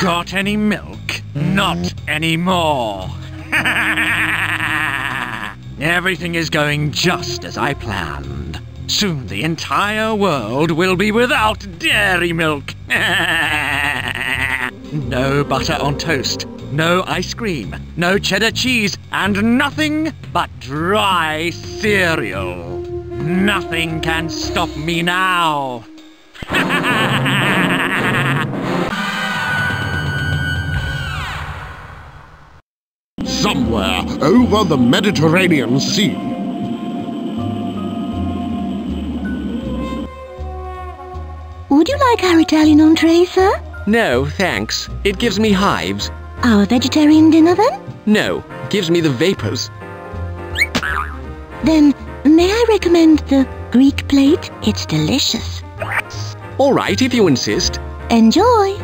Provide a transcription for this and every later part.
Got any milk? Not anymore. Everything is going just as I planned. Soon the entire world will be without dairy milk. no butter on toast, no ice cream, no cheddar cheese, and nothing but dry cereal. Nothing can stop me now. Somewhere over the Mediterranean Sea. Would you like our Italian entree, sir? No, thanks. It gives me hives. Our vegetarian dinner, then? No, gives me the vapors. Then, may I recommend the Greek plate? It's delicious. All right, if you insist. Enjoy!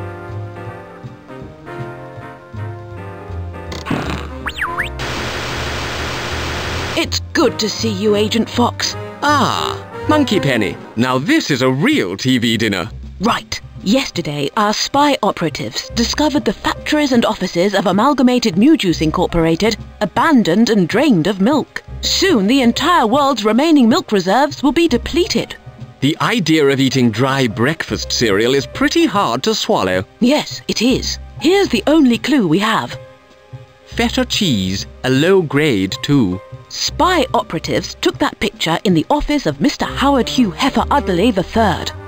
It's good to see you, Agent Fox. Ah, Monkey Penny. Now this is a real TV dinner. Right. Yesterday, our spy operatives discovered the factories and offices of Amalgamated Moo Juice Incorporated abandoned and drained of milk. Soon, the entire world's remaining milk reserves will be depleted. The idea of eating dry breakfast cereal is pretty hard to swallow. Yes, it is. Here's the only clue we have. Feta cheese, a low grade too. Spy operatives took that picture in the office of Mr. Howard Hugh Heifer Udderly III.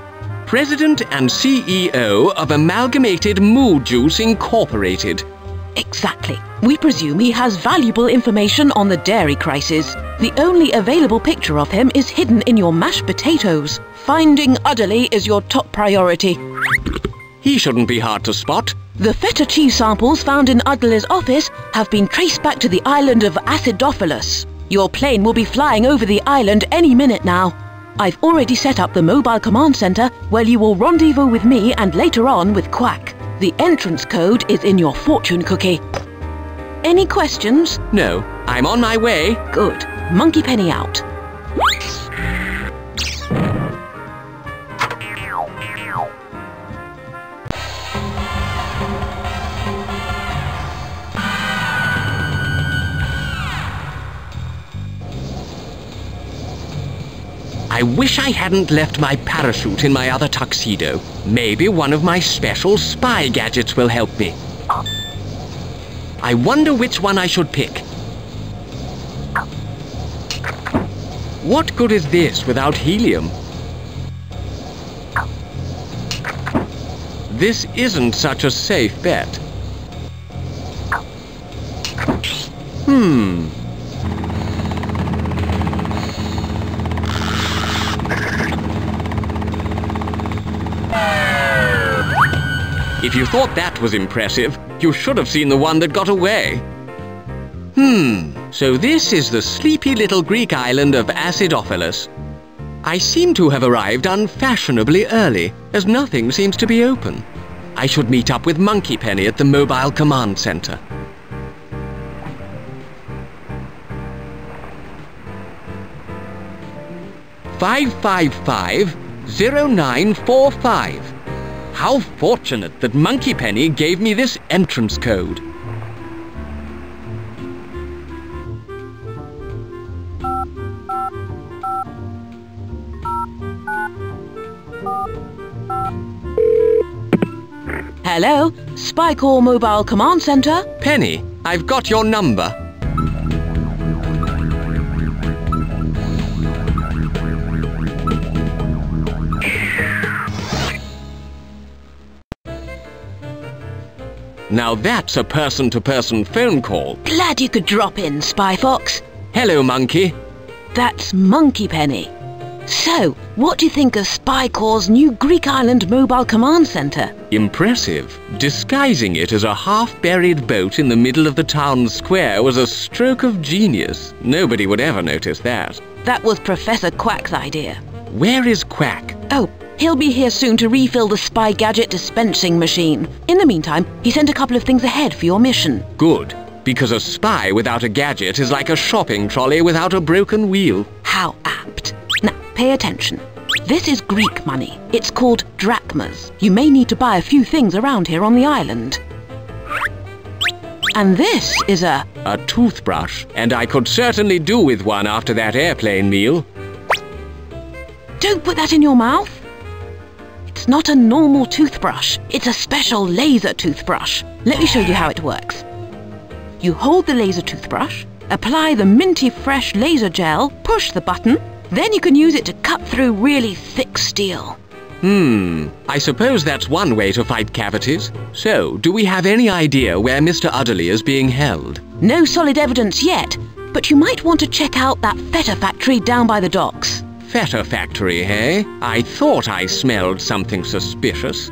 President and CEO of Amalgamated Moo Juice Incorporated. Exactly. We presume he has valuable information on the dairy crisis. The only available picture of him is hidden in your mashed potatoes. Finding Udderly is your top priority. He shouldn't be hard to spot. The feta cheese samples found in Udderly's office have been traced back to the island of Acidophilus. Your plane will be flying over the island any minute now. I've already set up the mobile command center where you will rendezvous with me and later on with Quack. The entrance code is in your fortune cookie. Any questions? No, I'm on my way. Good. Monkey Penny out. I wish I hadn't left my parachute in my other tuxedo. Maybe one of my special spy gadgets will help me. I wonder which one I should pick. What good is this without helium? This isn't such a safe bet. Hmm. Thought that was impressive, you should have seen the one that got away. Hmm, so this is the sleepy little Greek island of Acidophilus. I seem to have arrived unfashionably early, as nothing seems to be open. I should meet up with Monkey Penny at the mobile command center. Five five five zero nine four five. How fortunate that Monkey Penny gave me this entrance code. Hello, Spy Corps Mobile Command Center. Penny, I've got your number. Now that's a person-to-person phone call. Glad you could drop in, Spy Fox. Hello, Monkey. That's Monkey Penny. So, what do you think of Spy Corps' new Greek Island Mobile Command Center? Impressive. Disguising it as a half-buried boat in the middle of the town square was a stroke of genius. Nobody would ever notice that. That was Professor Quack's idea. Where is Quack? Oh, he'll be here soon to refill the spy gadget dispensing machine. In the meantime, he sent a couple of things ahead for your mission. Good, because a spy without a gadget is like a shopping trolley without a broken wheel. How apt. Now, pay attention. This is Greek money. It's called drachmas. You may need to buy a few things around here on the island. And this is a... A toothbrush, and I could certainly do with one after that airplane meal. Don't put that in your mouth. It's not a normal toothbrush. It's a special laser toothbrush. Let me show you how it works. You hold the laser toothbrush, apply the minty fresh laser gel, push the button, then you can use it to cut through really thick steel. Hmm, I suppose that's one way to fight cavities. So, do we have any idea where Mr. Udderly is being held? No solid evidence yet, but you might want to check out that feta factory down by the docks. Feta factory, hey? I thought I smelled something suspicious.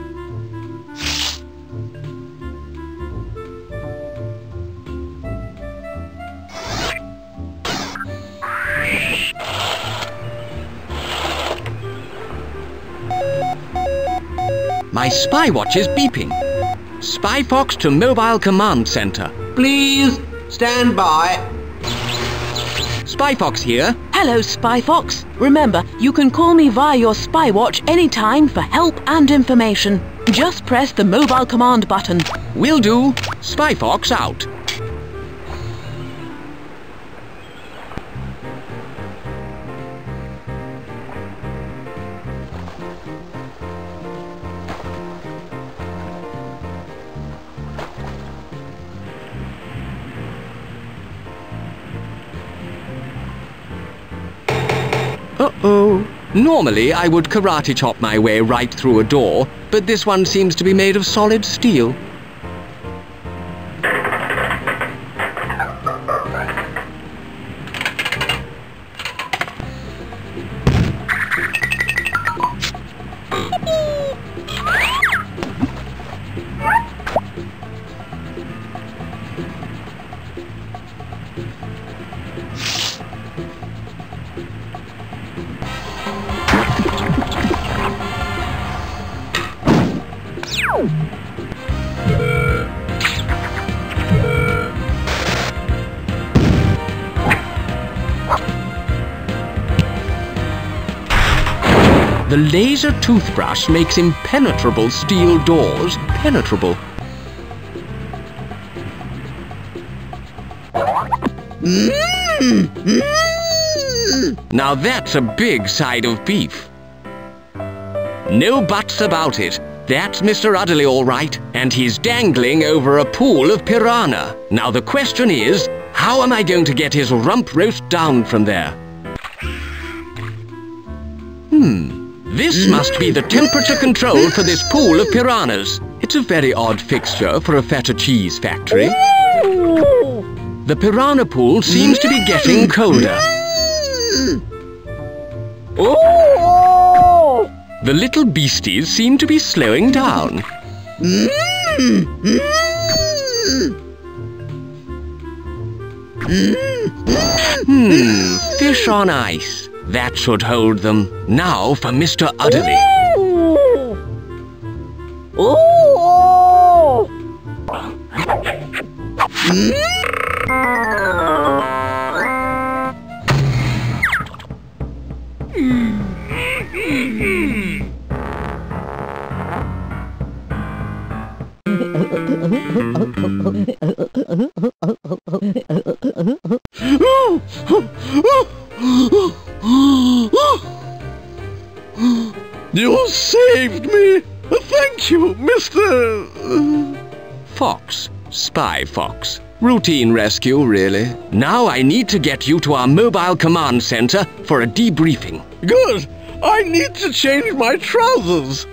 My spy watch is beeping. Spy Fox to Mobile Command Center. Please, stand by. Spy Fox here. Hello, Spy Fox. Remember, you can call me via your spy watch anytime for help and information. Just press the mobile command button. Will do. Spy Fox out. Uh-oh. Normally, I would karate chop my way right through a door, but this one seems to be made of solid steel. Laser toothbrush makes impenetrable steel doors penetrable. Now that's a big side of beef. No buts about it. That's Mr. Udderly all right, and he's dangling over a pool of piranha. Now the question is, how am I going to get his rump roast down from there? Hmm, this must be the temperature control for this pool of piranhas. It's a very odd fixture for a feta cheese factory. The piranha pool seems to be getting colder. The little beasties seem to be slowing down. Hmm, fish on ice. That should hold them. Now for Mr. Udderly. You Routine rescue, really. Now I need to get you to our mobile command center for a debriefing. Good! I need to change my trousers!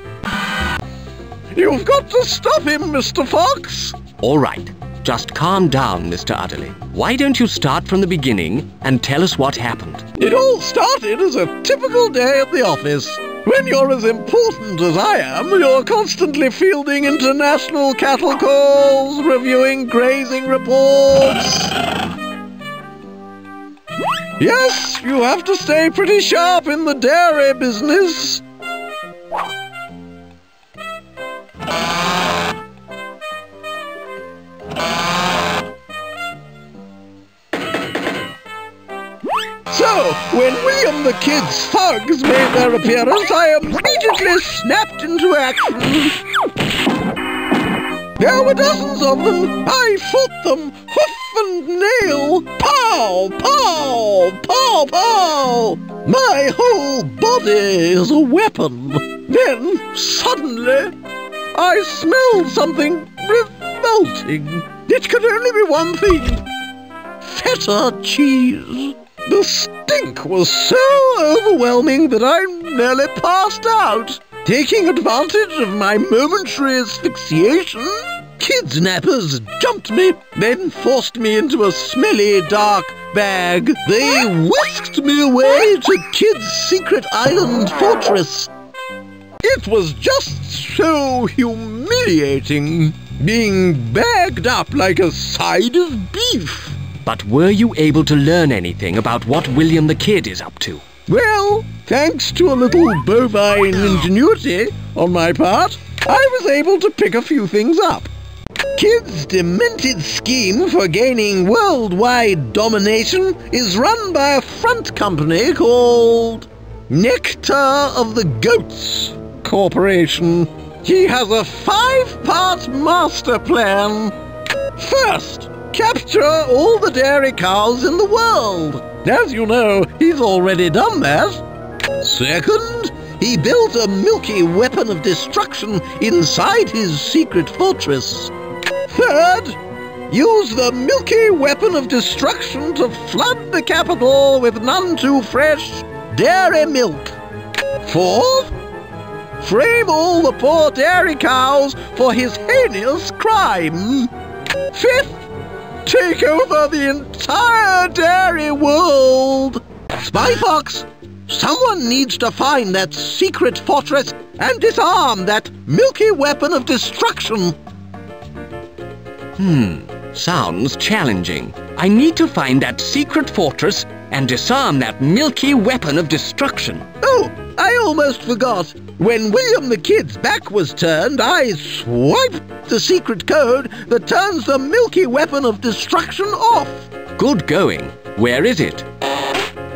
You've got to stop him, Mr. Fox! All right. Just calm down, Mr. Udderly. Why don't you start from the beginning and tell us what happened? It all started as a typical day at the office. When you're as important as I am, you're constantly fielding international cattle calls, reviewing grazing reports. Yes, you have to stay pretty sharp in the dairy business. When William the Kid's thugs made their appearance, I immediately snapped into action. There were dozens of them. I fought them, hoof and nail. Pow, pow, pow, pow. My whole body is a weapon. Then, suddenly, I smelled something revolting. It could only be one thing. Feta cheese. The stink was so overwhelming that I nearly passed out. Taking advantage of my momentary asphyxiation, kidnappers jumped me, then forced me into a smelly, dark bag. They whisked me away to Kid's secret island fortress. It was just so humiliating, being bagged up like a side of beef. But were you able to learn anything about what William the Kid is up to? Well, thanks to a little bovine ingenuity on my part, I was able to pick a few things up. Kid's demented scheme for gaining worldwide domination is run by a front company called Nectar of the Goats Corporation. He has a five-part master plan. First, capture all the dairy cows in the world. As you know, he's already done that. Second, he built a milky weapon of destruction inside his secret fortress. Third, use the milky weapon of destruction to flood the capital with none too fresh dairy milk. Fourth, frame all the poor dairy cows for his heinous crime. Fifth, take over the entire dairy world. Spy Fox, someone needs to find that secret fortress and disarm that milky weapon of destruction. Hmm, sounds challenging. I need to find that secret fortress and disarm that milky weapon of destruction. Oh, I almost forgot. When William the Kid's back was turned, I swiped the secret code that turns the milky weapon of destruction off. Good going. Where is it?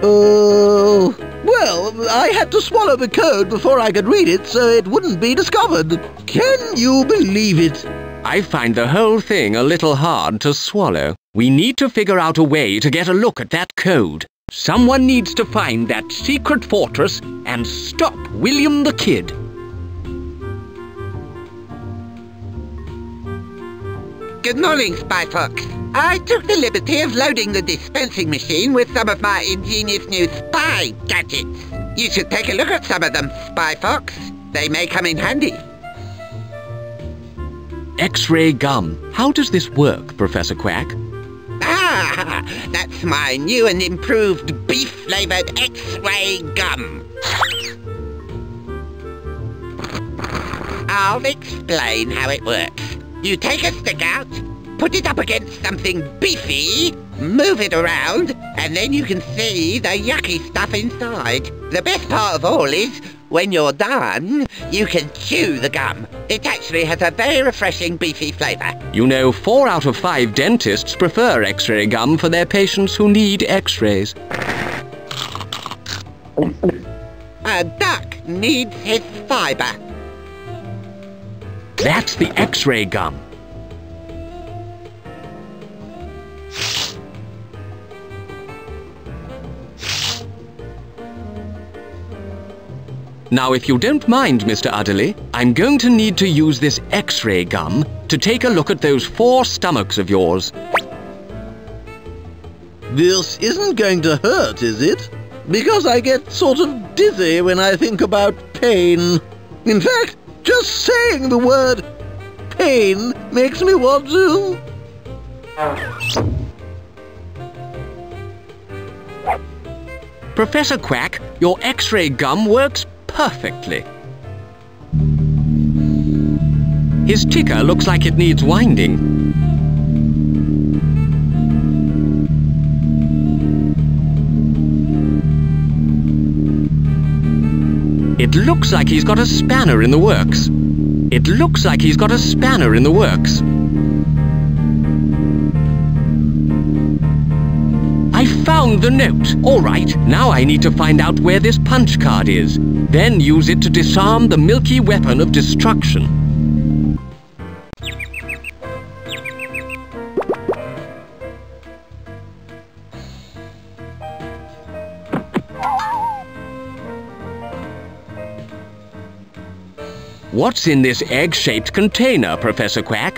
Uh, well, I had to swallow the code before I could read it so it wouldn't be discovered. Can you believe it? I find the whole thing a little hard to swallow. We need to figure out a way to get a look at that code. Someone needs to find that secret fortress and stop William the Kid. Good morning, Spy Fox. I took the liberty of loading the dispensing machine with some of my ingenious new spy gadgets. You should take a look at some of them, Spy Fox. They may come in handy. X-ray gum. How does this work, Professor Quack? Ah, that's my new and improved beef-flavored X-ray gum. I'll explain how it works. You take a stick out, put it up against something beefy, move it around, and then you can see the yucky stuff inside. The best part of all is, when you're done, you can chew the gum. It actually has a very refreshing beefy flavour. You know, four out of five dentists prefer X-ray gum for their patients who need X-rays. A duck needs his fibre. That's the X-ray gum. Now, if you don't mind, Mr. Udderly, I'm going to need to use this X-ray gum to take a look at those four stomachs of yours. This isn't going to hurt, is it? Because I get sort of dizzy when I think about pain. In fact, just saying the word pain makes me want to... Professor Quack, your X-ray gum works perfectly. His ticker looks like it needs winding. It looks like he's got a spanner in the works. It looks like he's got a spanner in the works. Found the note. All right, now I need to find out where this punch card is. Then use it to disarm the milky weapon of destruction. What's in this egg-shaped container, Professor Quack?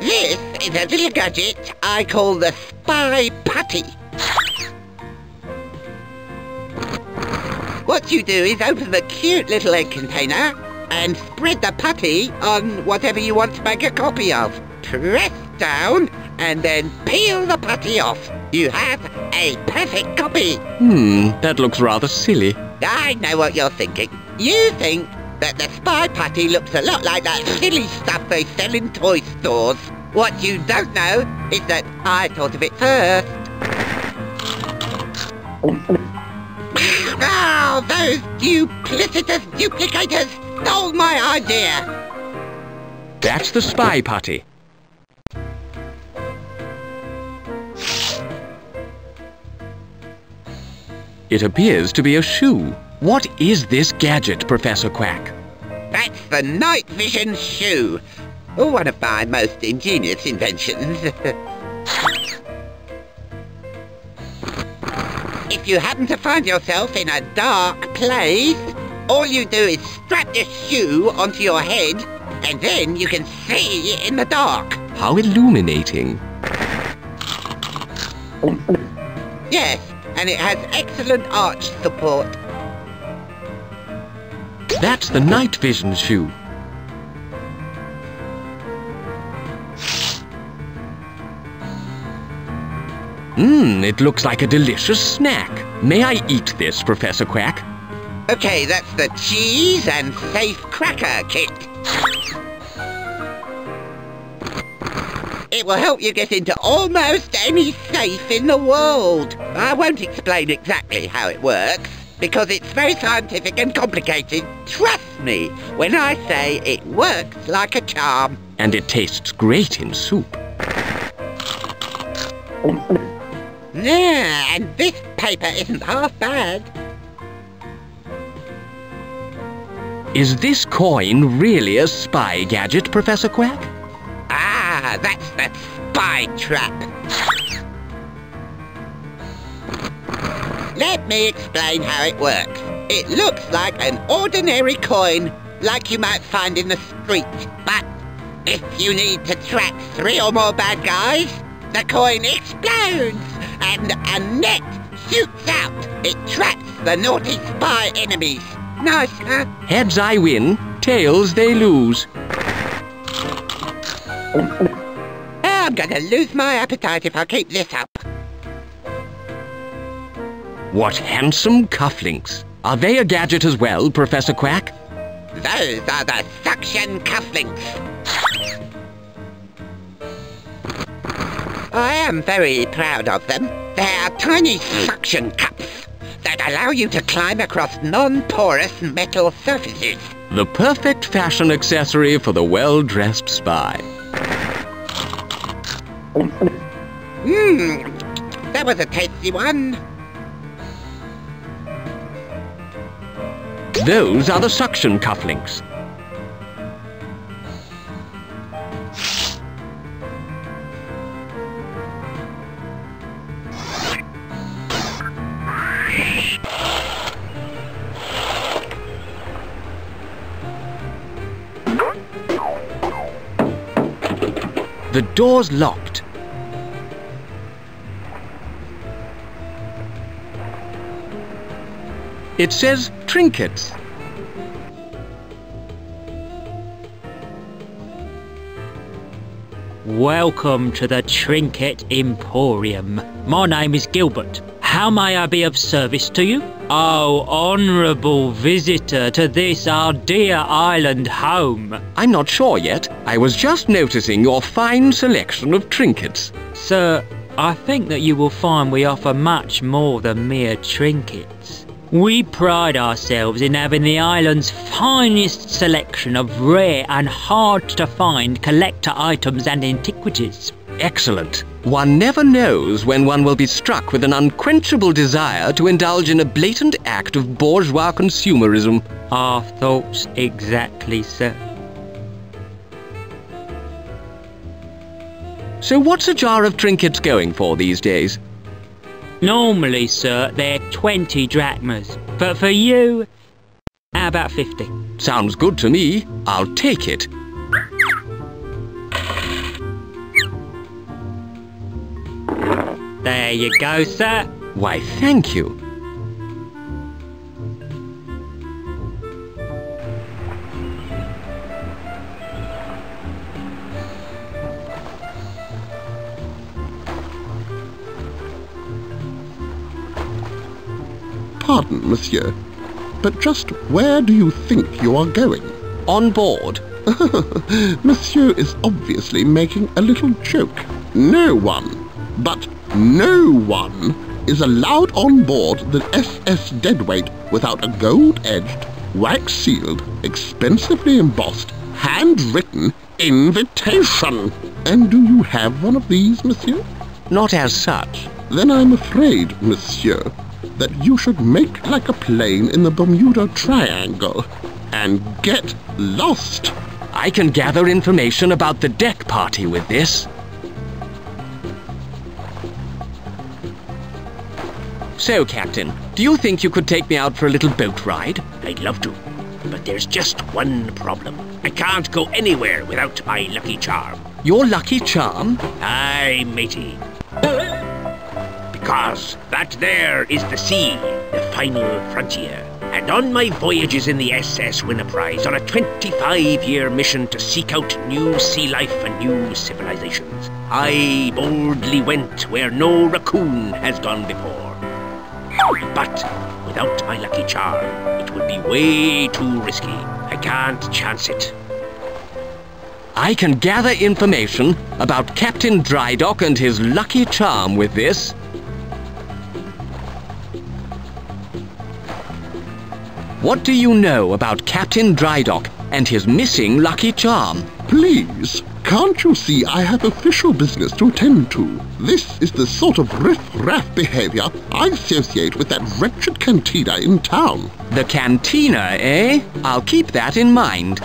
This is a little gadget I call the Spy Putty. What you do is open the cute little egg container and spread the putty on whatever you want to make a copy of. Press down and then peel the putty off. You have a perfect copy. Hmm, that looks rather silly. I know what you're thinking. You think that the spy putty looks a lot like that silly stuff they sell in toy stores. What you don't know is that I thought of it first. Oh, those duplicitous duplicators stole my idea. That's the spy putty. It appears to be a shoe. What is this gadget, Professor Quack? That's the night vision shoe. One of my most ingenious inventions. if you happen to find yourself in a dark place, all you do is strap this shoe onto your head, and then you can see in the dark. How illuminating. Yes, and it has excellent arch support. That's the night vision shoe. Mmm, it looks like a delicious snack. May I eat this, Professor Quack? Okay, that's the cheese and safe cracker kit. It will help you get into almost any safe in the world. I won't explain exactly how it works, because it's very scientific and complicated. Trust me when I say it works like a charm. And it tastes great in soup. Yeah, and this paper isn't half bad. Is this coin really a spy gadget, Professor Quack? Ah, that's the spy trap. Let me explain how it works. It looks like an ordinary coin, like you might find in the street. But if you need to track three or more bad guys, the coin explodes and a net shoots out. It traps the naughty spy enemies. Nice, huh? Heads I win, tails they lose. I'm gonna lose my appetite if I keep this up. What handsome cufflinks. Are they a gadget as well, Professor Quack? Those are the suction cufflinks. I am very proud of them. They are tiny suction cups that allow you to climb across non-porous metal surfaces. The perfect fashion accessory for the well-dressed spy. Mmm, that was a tasty one. Those are the suction cufflinks. The door's locked. It says trinkets. Welcome to the Trinket Emporium. My name is Gilbert. How may I be of service to you? Oh, honourable visitor to this our dear island home. I'm not sure yet. I was just noticing your fine selection of trinkets. Sir, I think that you will find we offer much more than mere trinkets. We pride ourselves in having the island's finest selection of rare and hard to find collector items and antiquities. Excellent. One never knows when one will be struck with an unquenchable desire to indulge in a blatant act of bourgeois consumerism. Our thoughts exactly, sir. So what's a jar of trinkets going for these days? Normally, sir, they're 20 drachmas. But for you, how about 50? Sounds good to me. I'll take it. There you go, sir. Why, thank you. Pardon, monsieur, but just where do you think you are going? On board. monsieur is obviously making a little joke. No one, but no one, is allowed on board the SS Deadweight without a gold-edged, wax-sealed, expensively embossed, handwritten invitation. And do you have one of these, monsieur? Not as such. Then I'm afraid, monsieur, that you should make like a plane in the Bermuda Triangle and get lost. I can gather information about the deck party with this. So, Captain, do you think you could take me out for a little boat ride? I'd love to, but there's just one problem. I can't go anywhere without my lucky charm. Your lucky charm? Aye, matey. Because that there is the sea, the final frontier. And on my voyages in the SS Winterprise, on a 25-year mission to seek out new sea life and new civilizations, I boldly went where no raccoon has gone before. But without my lucky charm, it would be way too risky. I can't chance it. I can gather information about Captain Drydock and his lucky charm with this. What do you know about Captain Drydock and his missing lucky charm? Please, can't you see I have official business to attend to? This is the sort of riff-raff behavior I associate with that wretched cantina in town. The cantina, eh? I'll keep that in mind.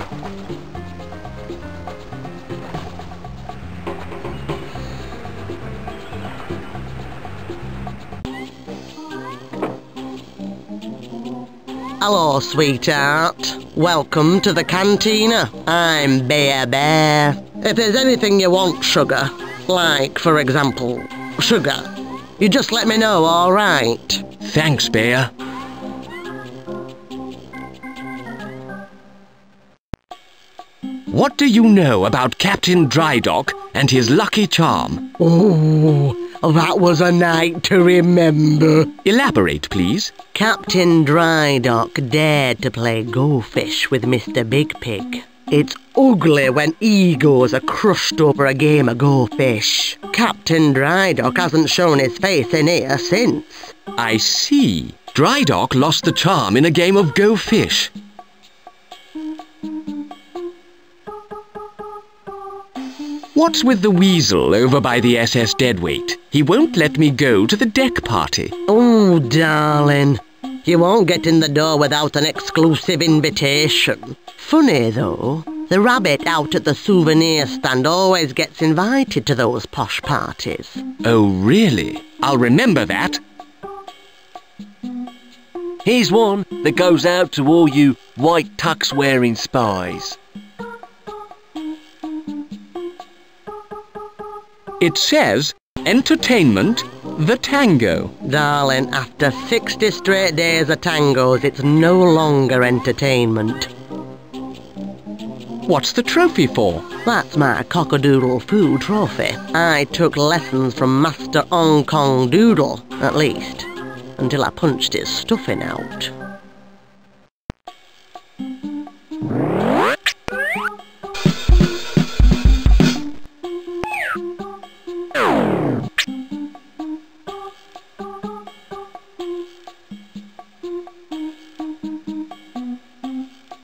Hello, sweetheart. Welcome to the cantina. I'm Bear Bear. If there's anything you want, sugar, like, for example, sugar, you just let me know, all right? Thanks, Bear. What do you know about Captain Drydock and his lucky charm? Oh, that was a night to remember. Elaborate, please. Captain Drydock dared to play go fish with Mr. Big Pig. It's ugly when egos are crushed over a game of go fish. Captain Drydock hasn't shown his face in here since. I see. Drydock lost the charm in a game of go fish. What's with the weasel over by the SS Deadweight? He won't let me go to the deck party. Oh, darling. You won't get in the door without an exclusive invitation. Funny, though, the rabbit out at the souvenir stand always gets invited to those posh parties. Oh, really? I'll remember that. Here's one that goes out to all you white tux-wearing spies. It says Entertainment The Tango. Darling, after 60 straight days of tangos, it's no longer entertainment. What's the trophy for? That's my cockadoodle foo trophy. I took lessons from Master Hong Kong Doodle, at least, until I punched his stuffing out.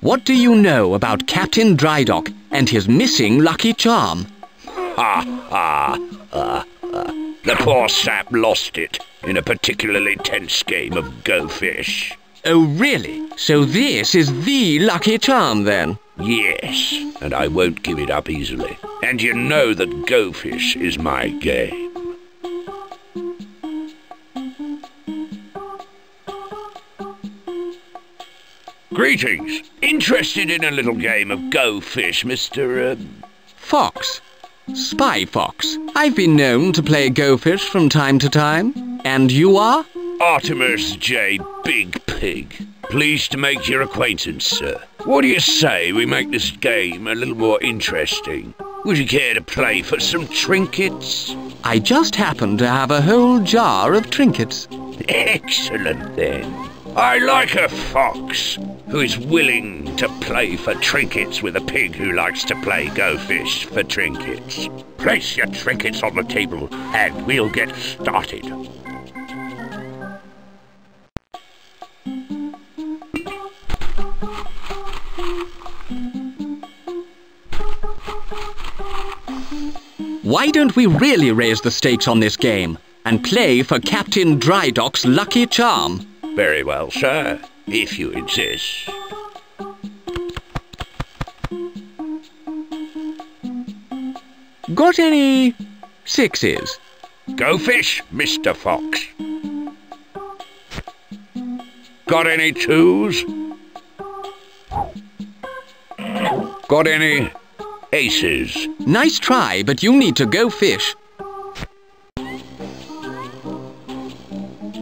What do you know about Captain Drydock and his missing lucky charm? Ha ha! Uh, uh, The poor sap lost it in a particularly tense game of Go Fish. Oh, really? So this is the lucky charm, then? Yes, and I won't give it up easily. And you know that Go Fish is my game. Greetings. Interested in a little game of Go Fish, Mr. Um... Fox. Spy Fox. I've been known to play Go Fish from time to time. And you are? Artemis J. Big Pig. Pleased to make your acquaintance, sir. What do you say we make this game a little more interesting? Would you care to play for some trinkets? I just happen to have a whole jar of trinkets. Excellent, then. I like a fox who is willing to play for trinkets with a pig who likes to play go fish for trinkets. Place your trinkets on the table and we'll get started. Why don't we really raise the stakes on this game and play for Captain Drydock's lucky charm? Very well, sir, if you insist. Got any sixes? Go fish, Mr. Fox. Got any twos? Got any aces? Nice try, but you need to go fish.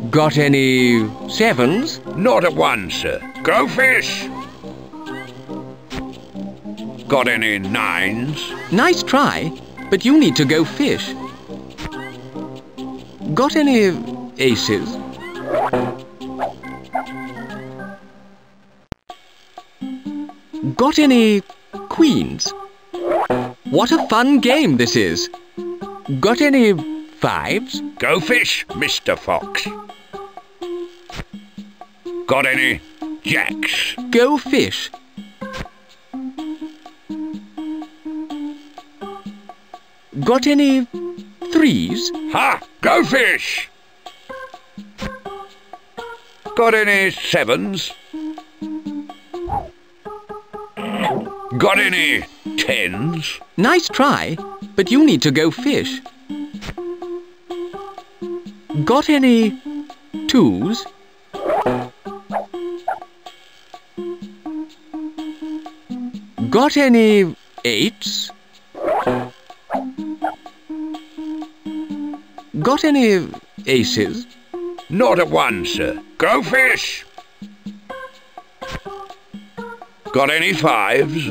Got any sevens? Not a one, sir. Go fish! Got any nines? Nice try, but you need to go fish. Got any aces? Got any queens? What a fun game this is! Got any fives? Go fish, Mr. Fox. Got any jacks? Go fish. Got any threes? Ha! Go fish! Got any sevens? Got any tens? Nice try, but you need to go fish. Got any twos? Got any eights? Got any aces? Not a one, sir. Go fish! Got any fives?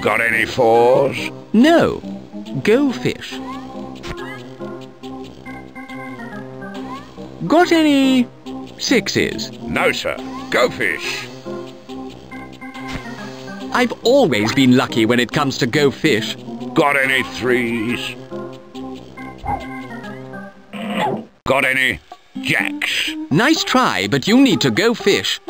Got any fours? No. Go fish. Got any sixes? No, sir. Go fish. I've always been lucky when it comes to go fish. Got any threes? Got any jacks? Nice try, but you need to go fish.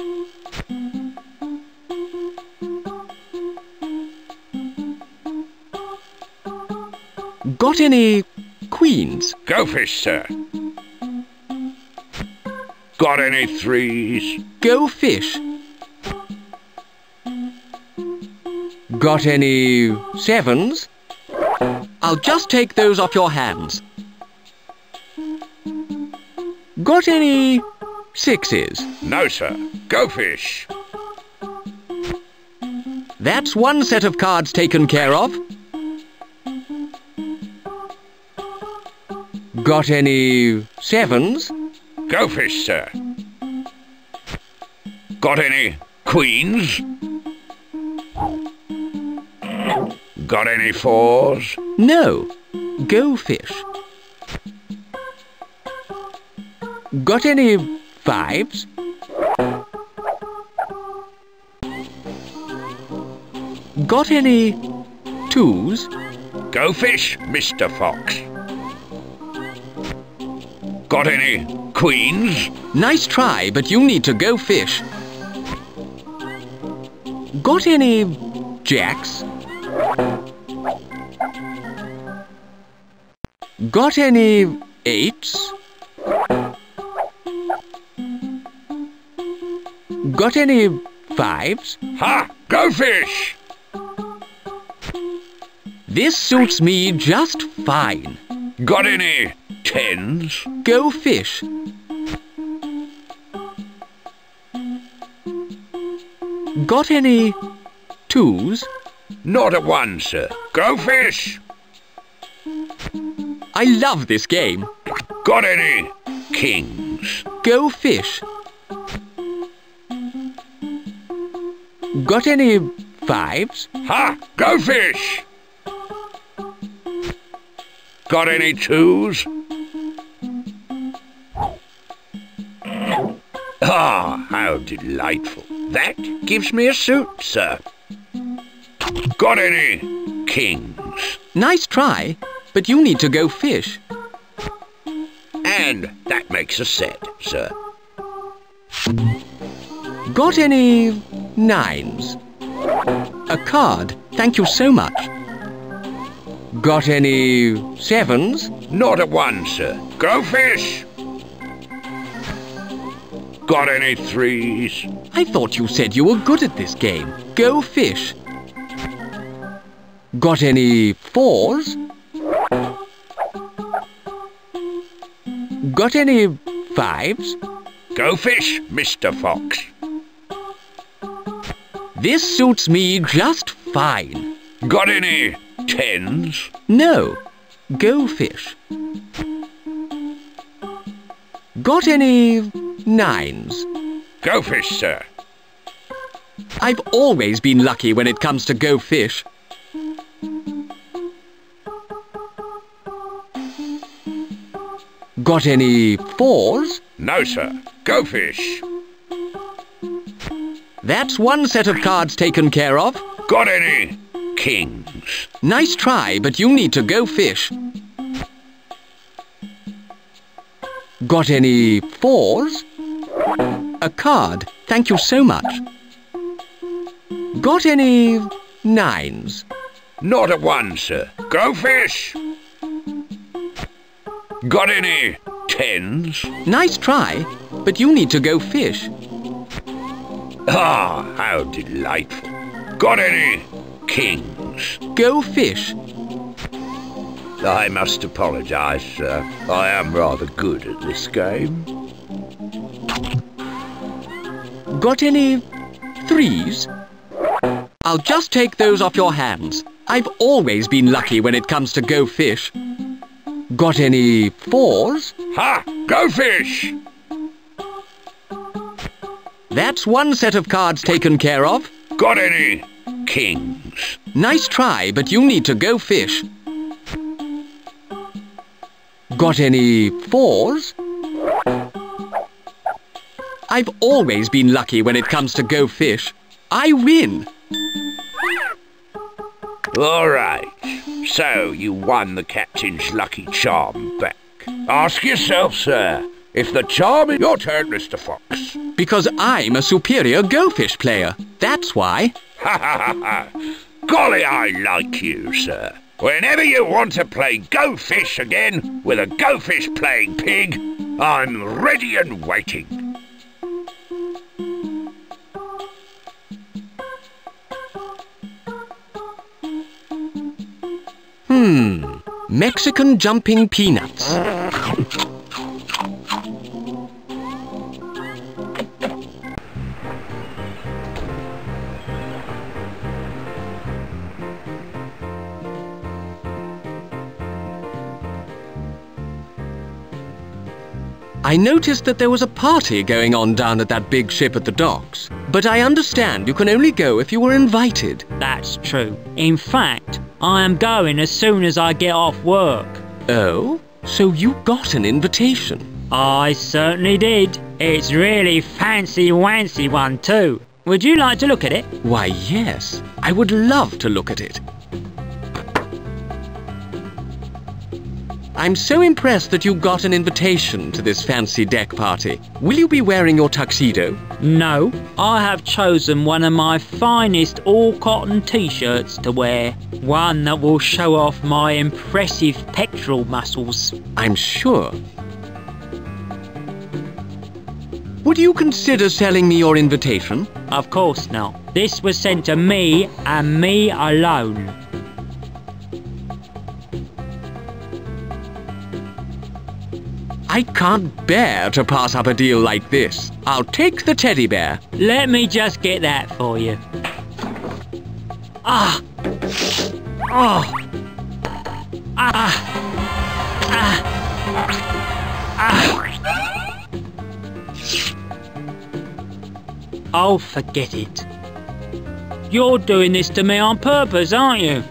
Got any queens? Go fish, sir. Got any threes? Go fish. Got any sevens? I'll just take those off your hands. Got any sixes? No, sir. Go fish. That's one set of cards taken care of. Got any sevens? Go fish, sir. Got any queens? Got any fours? No. Go fish. Got any fives? Got any twos? Go fish, Mr. Fox. Got any queens? Nice try, but you need to go fish. Got any jacks? Got any eights? Got any fives? Ha! Go fish! This suits me just fine. Got any tens? Go fish. Got any twos? Not a one, sir. Go fish! I love this game. Got any kings? Go fish. Got any fives? Ha! Go fish! Got any twos? Ah, how delightful. That gives me a suit, sir. Got any kings? Nice try, but you need to go fish. And that makes a set, sir. Got any nines? A card, thank you so much. Got any sevens? Not a one, sir. Go fish! Got any threes? I thought you said you were good at this game. Go fish. Got any fours? Got any fives? Go fish, Mr. Fox. This suits me just fine. Got any tens? No. Go fish. Got any nines? Go fish, sir. I've always been lucky when it comes to go fish. Got any fours? No, sir. Go fish. That's one set of cards taken care of. Got any kings? Nice try, but you need to go fish. Got any fours? A card, thank you so much. Got any nines? Not a one, sir. Go fish. Got any tens? Nice try, but you need to go fish. Ah, how delightful. Got any kings? Go fish. I must apologise, sir. I am rather good at this game. Got any threes? I'll just take those off your hands. I've always been lucky when it comes to go fish. Got any fours? Ha! Go fish! That's one set of cards taken care of. Got any kings? Nice try, but you need to go fish. Got any fours? I've always been lucky when it comes to go fish. I win. All right. So you won the captain's lucky charm back. Ask yourself, sir, if the charm is your turn, Mr. Fox. Because I'm a superior go fish player. That's why. Ha ha ha ha! Golly, I like you, sir. Whenever you want to play Go Fish again with a Go Fish playing pig, I'm ready and waiting. Hmm. Mexican jumping peanuts. I noticed that there was a party going on down at that big ship at the docks. But I understand you can only go if you were invited. That's true. In fact, I am going as soon as I get off work. Oh? So you got an invitation? I certainly did. It's really fancy-wancy one too. Would you like to look at it? Why, yes. I would love to look at it. I'm so impressed that you got an invitation to this fancy deck party. Will you be wearing your tuxedo? No, I have chosen one of my finest all-cotton t-shirts to wear. One that will show off my impressive pectoral muscles. I'm sure. Would you consider selling me your invitation? Of course not. This was sent to me and me alone. I can't bear to pass up a deal like this. I'll take the teddy bear. Let me just get that for you. Ah! Oh! Ah! Ah! Ah! Oh, forget it. You're doing this to me on purpose, aren't you?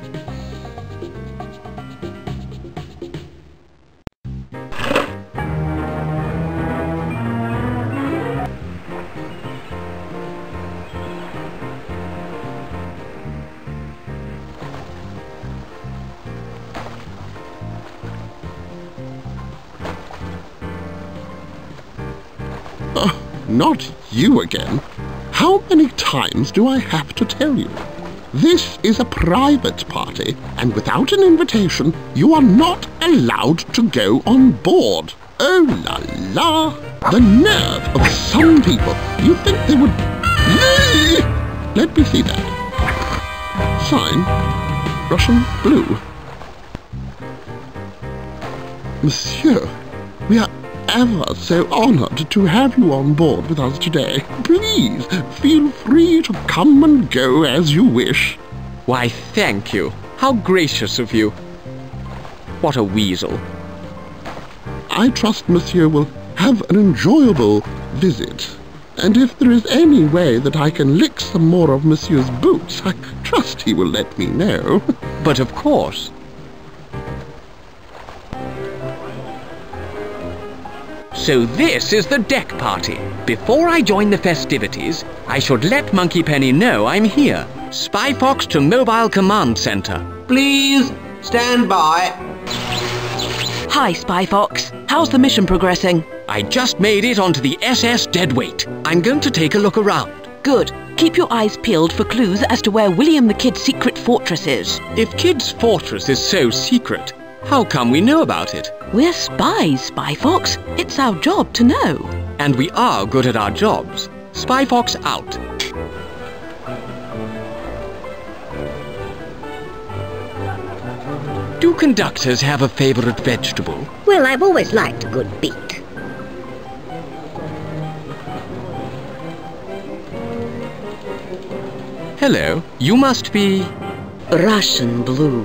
Not you again. How many times do I have to tell you? This is a private party, and without an invitation, you are not allowed to go on board. Oh la la! The nerve of some people! You think they would... Let me see that. Sign, Russian blue. Monsieur, we are ever so honored to have you on board with us today. Please, feel free to come and go as you wish. Why, thank you. How gracious of you. What a weasel. I trust Monsieur will have an enjoyable visit. And if there is any way that I can lick some more of Monsieur's boots, I trust he will let me know. But of course. So this is the deck party. Before I join the festivities, I should let Monkey Penny know I'm here. Spy Fox to Mobile Command Center. Please, stand by. Hi, Spy Fox. How's the mission progressing? I just made it onto the SS Deadweight. I'm going to take a look around. Good. Keep your eyes peeled for clues as to where William the Kid's secret fortress is. If Kid's fortress is so secret, how come we know about it? We're spies, Spy Fox. It's our job to know. And we are good at our jobs. Spy Fox out. Do conductors have a favorite vegetable? Well, I've always liked a good beet. Hello, you must be... Russian Blue,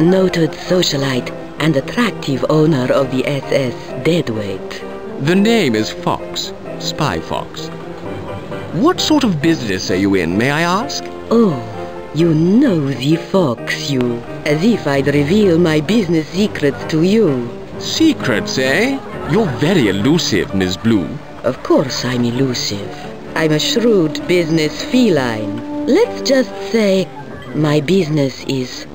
noted socialite and attractive owner of the SS Deadweight. The name is Fox, Spy Fox. What sort of business are you in, may I ask? Oh, you know the fox, you. As if I'd reveal my business secrets to you. Secrets, eh? You're very elusive, Miss Blue. Of course I'm elusive. I'm a shrewd business feline. Let's just say my business is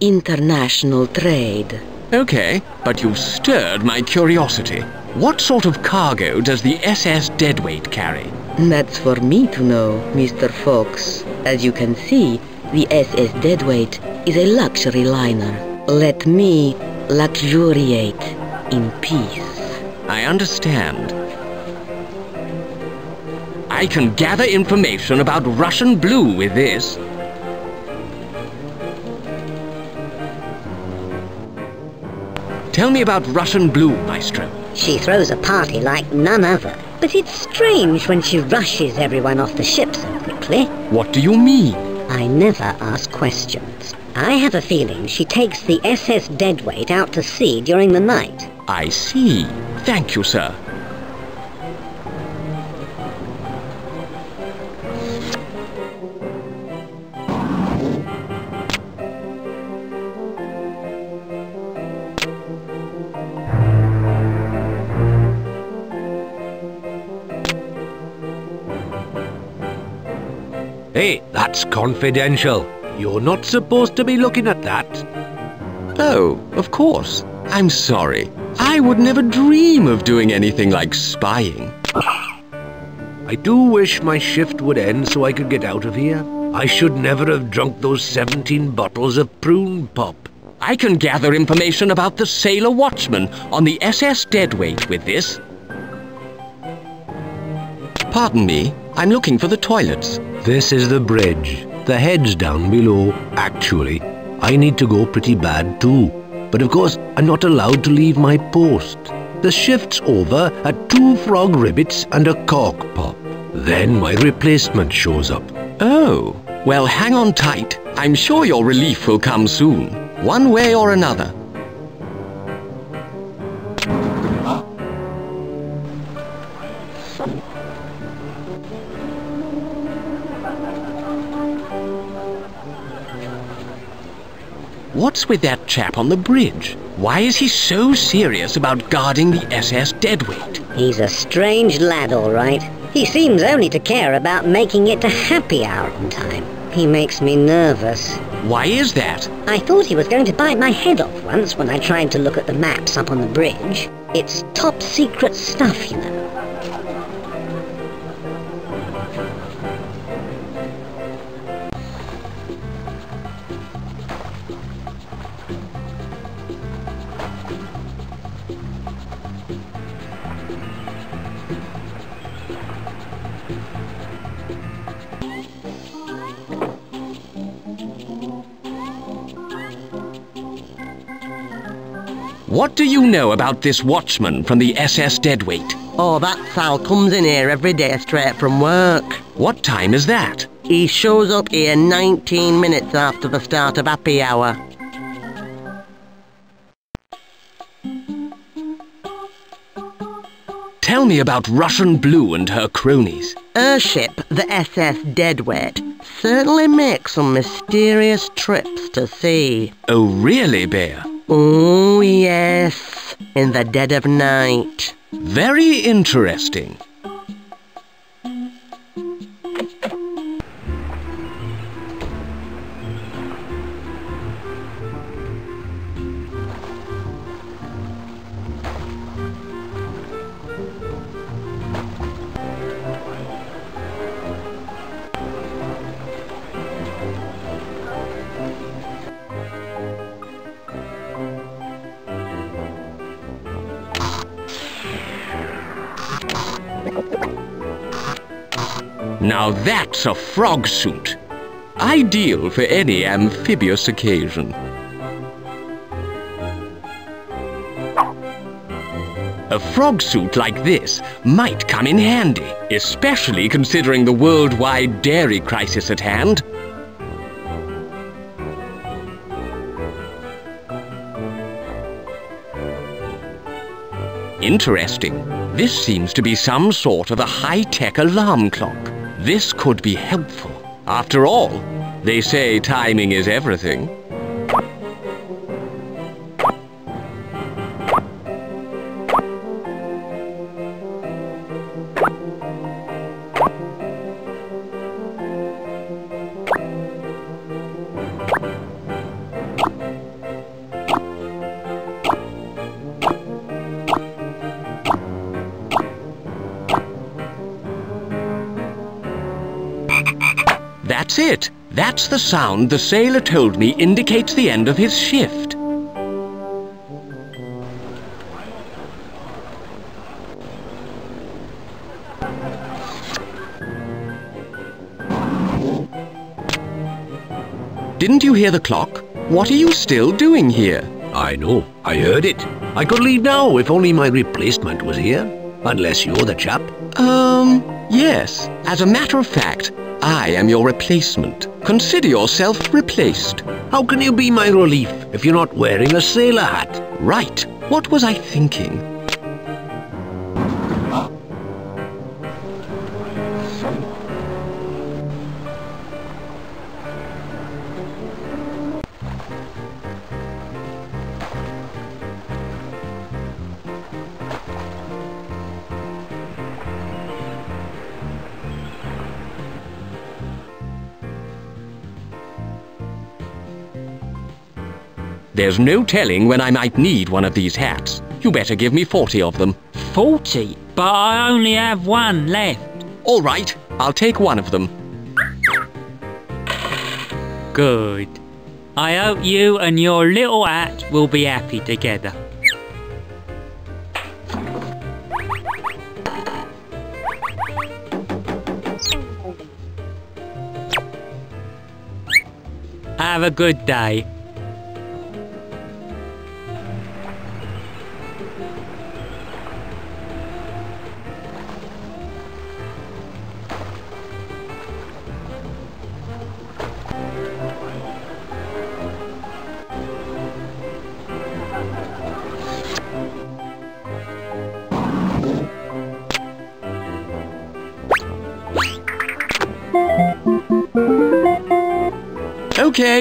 international trade. Okay, but you've stirred my curiosity. What sort of cargo does the SS Deadweight carry? That's for me to know, Mr. Fox. As you can see, the SS Deadweight is a luxury liner. Let me luxuriate in peace. I understand. I can gather information about Russian Blue with this. Tell me about Russian Blue, Maestro. She throws a party like none other. But it's strange when she rushes everyone off the ship so quickly. What do you mean? I never ask questions. I have a feeling she takes the SS Deadweight out to sea during the night. I see. Thank you, sir. Hey, that's confidential. You're not supposed to be looking at that. Oh, of course. I'm sorry. I would never dream of doing anything like spying. I do wish my shift would end so I could get out of here. I should never have drunk those 17 bottles of prune pop. I can gather information about the sailor watchman on the SS Deadweight with this. Pardon me, I'm looking for the toilets. This is the bridge. The head's down below. Actually, I need to go pretty bad too. But of course, I'm not allowed to leave my post. The shift's over at two frog ribbits and a cork pop. Then my replacement shows up. Oh, well, hang on tight. I'm sure your relief will come soon, one way or another. What's with that chap on the bridge? Why is he so serious about guarding the SS Deadweight? He's a strange lad, all right. He seems only to care about making it to happy hour on time. He makes me nervous. Why is that? I thought he was going to bite my head off once when I tried to look at the maps up on the bridge. It's top secret stuff, you know. What do you know about this watchman from the SS Deadweight? Oh, that Sal comes in here every day straight from work. What time is that? He shows up here 19 minutes after the start of happy hour. Tell me about Russian Blue and her cronies. Her ship, the SS Deadweight, certainly makes some mysterious trips to sea. Oh, really, Bear? Oh, yes, in the dead of night. Very interesting. That's a frog suit. Ideal for any amphibious occasion. A frog suit like this might come in handy, especially considering the worldwide dairy crisis at hand. Interesting. This seems to be some sort of a high-tech alarm clock. This could be helpful. After all, they say timing is everything. The sound the sailor told me indicates the end of his shift. Didn't you hear the clock? What are you still doing here? I know. I heard it. I could leave now if only my replacement was here. Unless you're the chap. Um, yes. As a matter of fact, I am your replacement. Consider yourself replaced. How can you be my relief if you're not wearing a sailor hat? Right. What was I thinking? There's no telling when I might need one of these hats. You better give me 40 of them. 40? But I only have one left. All right, I'll take one of them. Good. I hope you and your little hat will be happy together. Have a good day.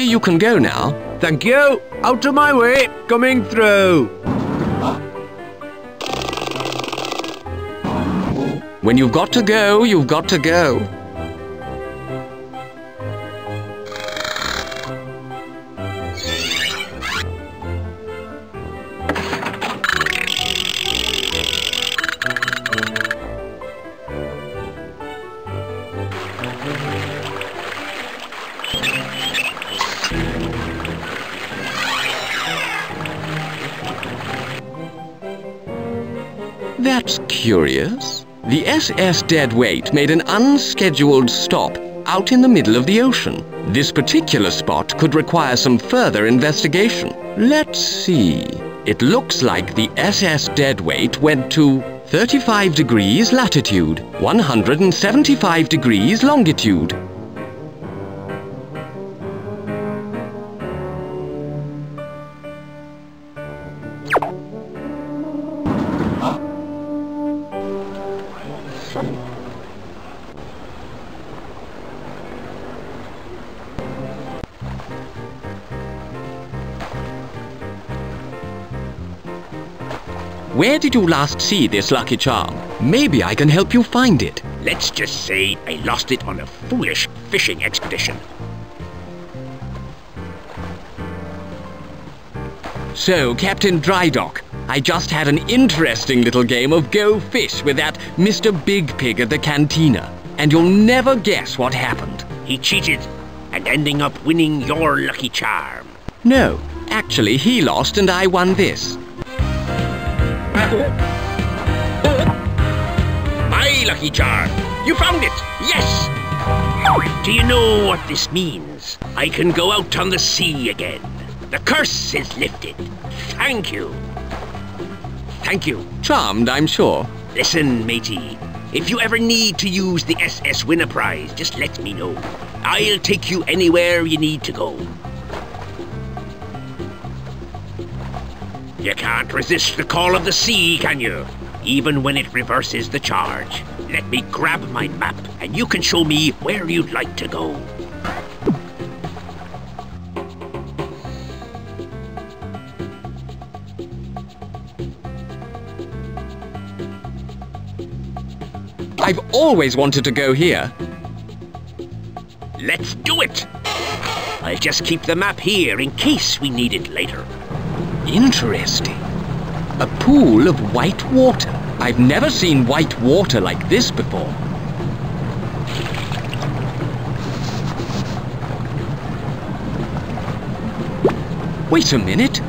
You can go now. Thank you. Out of my way. Coming through. When you've got to go, you've got to go. The SS Deadweight made an unscheduled stop out in the middle of the ocean. This particular spot could require some further investigation. Let's see. It looks like the SS Deadweight went to 35 degrees latitude, 175 degrees longitude. Where did you last see this lucky charm? Maybe I can help you find it. Let's just say I lost it on a foolish fishing expedition. So, Captain Drydock, I just had an interesting little game of Go Fish with that Mr. Big Pig at the cantina. And you'll never guess what happened. He cheated and ending up winning your lucky charm. No, actually, he lost and I won this. My lucky charm! You found it! Yes! Do you know what this means? I can go out on the sea again. The curse is lifted. Thank you. Thank you. Charmed, I'm sure. Listen, matey. If you ever need to use the SS Winner Prize, just let me know. I'll take you anywhere you need to go. You can't resist the call of the sea, can you? Even when it reverses the charge. Let me grab my map, and you can show me where you'd like to go. I've always wanted to go here. Let's do it! I'll just keep the map here in case we need it later. Interesting. A pool of white water. I've never seen white water like this before. Wait a minute.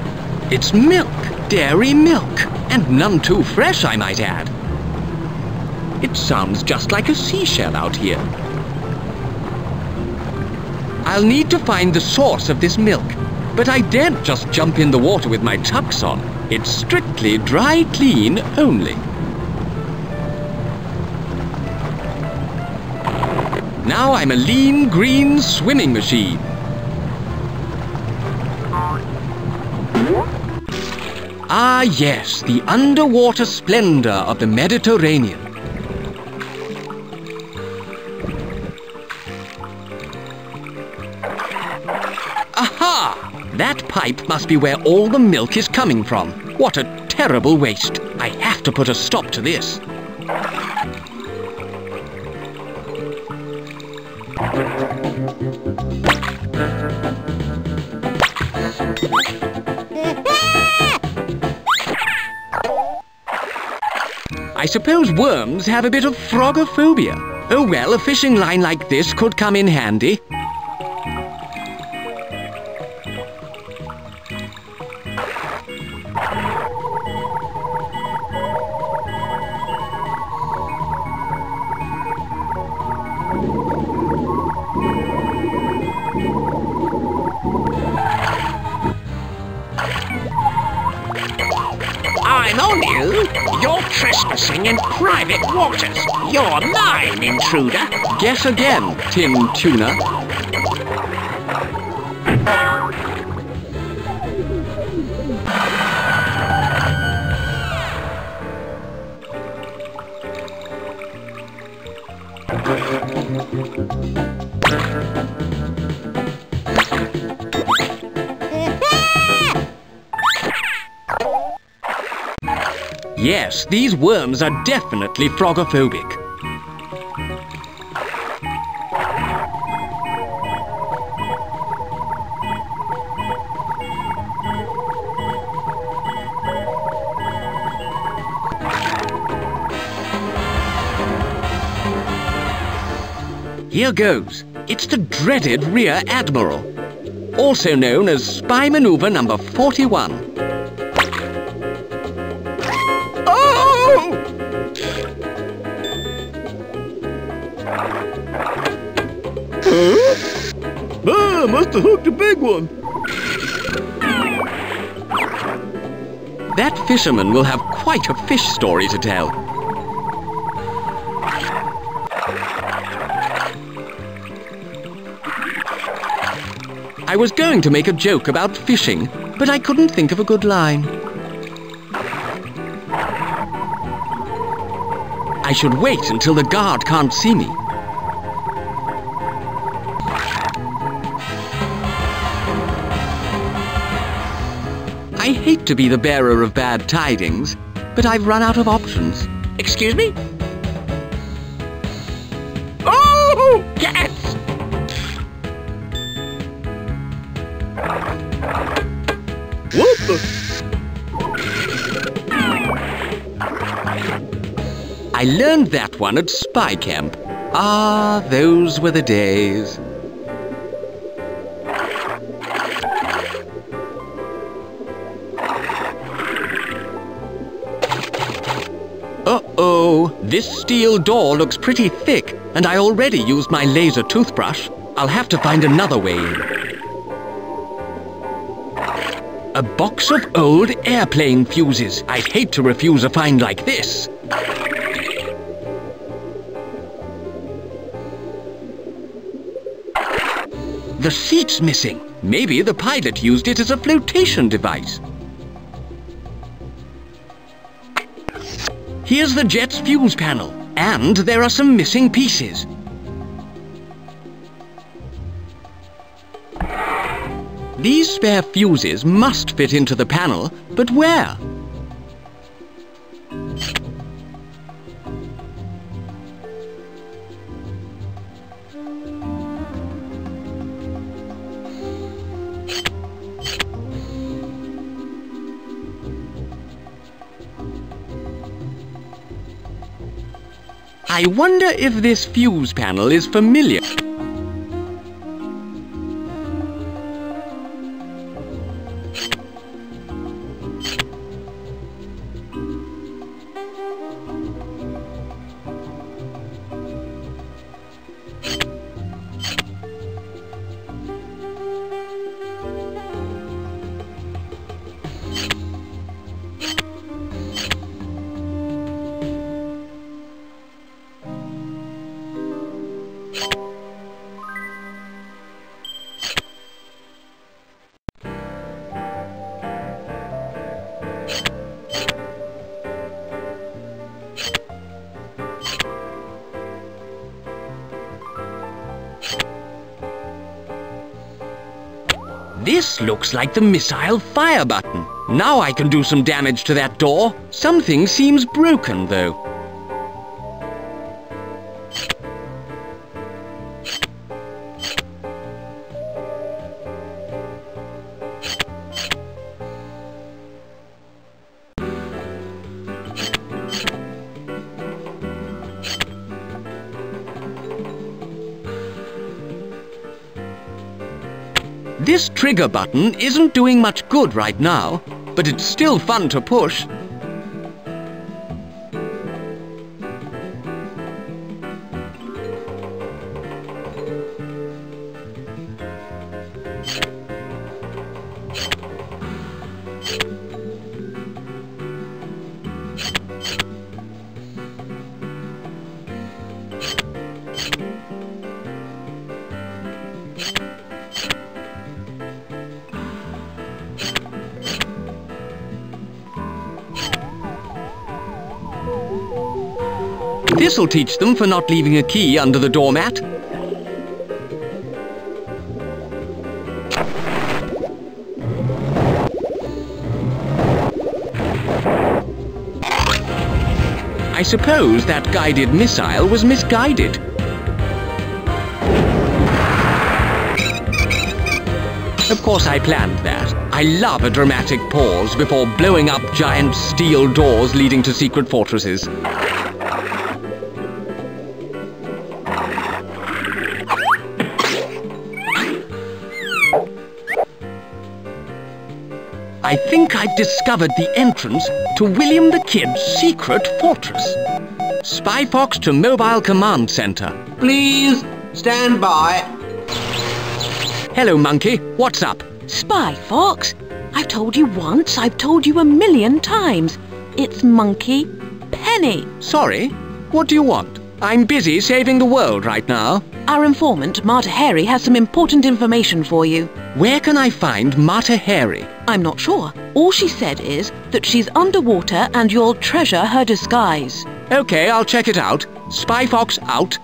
It's milk. Dairy milk. And none too fresh, I might add. It sounds just like a seashell out here. I'll need to find the source of this milk. But I daren't just jump in the water with my tux on. It's strictly dry clean only. Now I'm a lean green swimming machine. Ah yes, the underwater splendor of the Mediterranean. Pipe must be where all the milk is coming from. What a terrible waste. I have to put a stop to this. I suppose worms have a bit of frogophobia. Oh well, a fishing line like this could come in handy. Intruder. Guess again, Tin Tuna. Yes, these worms are definitely frogophobic. Here goes. It's the dreaded Rear Admiral, also known as Spy Maneuver Number 41. Oh! Huh? Ah, must have hooked a big one. That fisherman will have quite a fish story to tell. I was going to make a joke about fishing, but I couldn't think of a good line. I should wait until the guard can't see me. I hate to be the bearer of bad tidings, but I've run out of options. Excuse me? Learned that one at spy camp. Ah, those were the days. Uh-oh, this steel door looks pretty thick, and I already used my laser toothbrush. I'll have to find another way. A box of old airplane fuses. I'd hate to refuse a find like this. The seat's missing. Maybe the pilot used it as a flotation device. Here's the jet's fuse panel, and there are some missing pieces. These spare fuses must fit into the panel, but where? I wonder if this fuse panel is familiar. Looks like the missile fire button. Now I can do some damage to that door. Something seems broken, though. Trigger button isn't doing much good right now, but it's still fun to push. This'll teach them for not leaving a key under the doormat. I suppose that guided missile was misguided. Of course I planned that. I love a dramatic pause before blowing up giant steel doors leading to secret fortresses. I think I've discovered the entrance to William the Kid's secret fortress. Spy Fox to Mobile Command Center. Please, stand by. Hello, Monkey. What's up? Spy Fox? I've told you once, I've told you a million times. It's Monkey Penny. Sorry? What do you want? I'm busy saving the world right now. Our informant, Marta Harry, has some important information for you. Where can I find Marta Harry? I'm not sure. All she said is that she's underwater and you'll treasure her disguise. Okay, I'll check it out. Spy Fox out.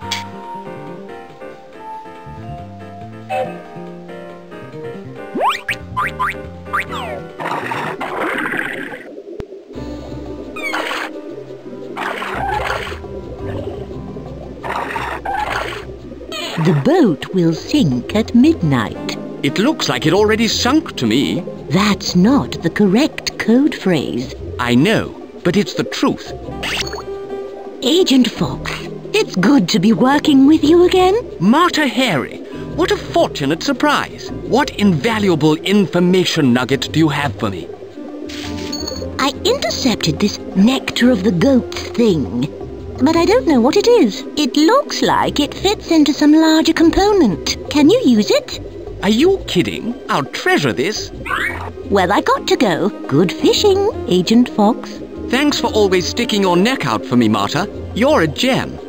The boat will sink at midnight. It looks like it already sunk to me. That's not the correct code phrase. I know, but it's the truth. Agent Fox, it's good to be working with you again. Marta Harry, what a fortunate surprise. What invaluable information nugget do you have for me? I intercepted this nectar of the goats thing, but I don't know what it is. It looks like it fits into some larger component. Can you use it? Are you kidding? I'll treasure this. Well, I got to go. Good fishing, Agent Fox. Thanks for always sticking your neck out for me, Marta. You're a gem.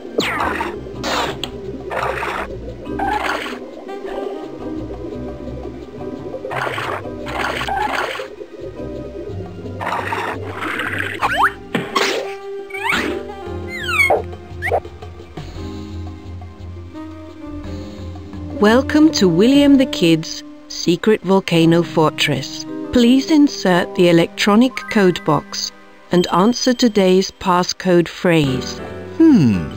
Welcome to William the Kid's secret volcano fortress. Please insert the electronic code box and answer today's passcode phrase. Hmm.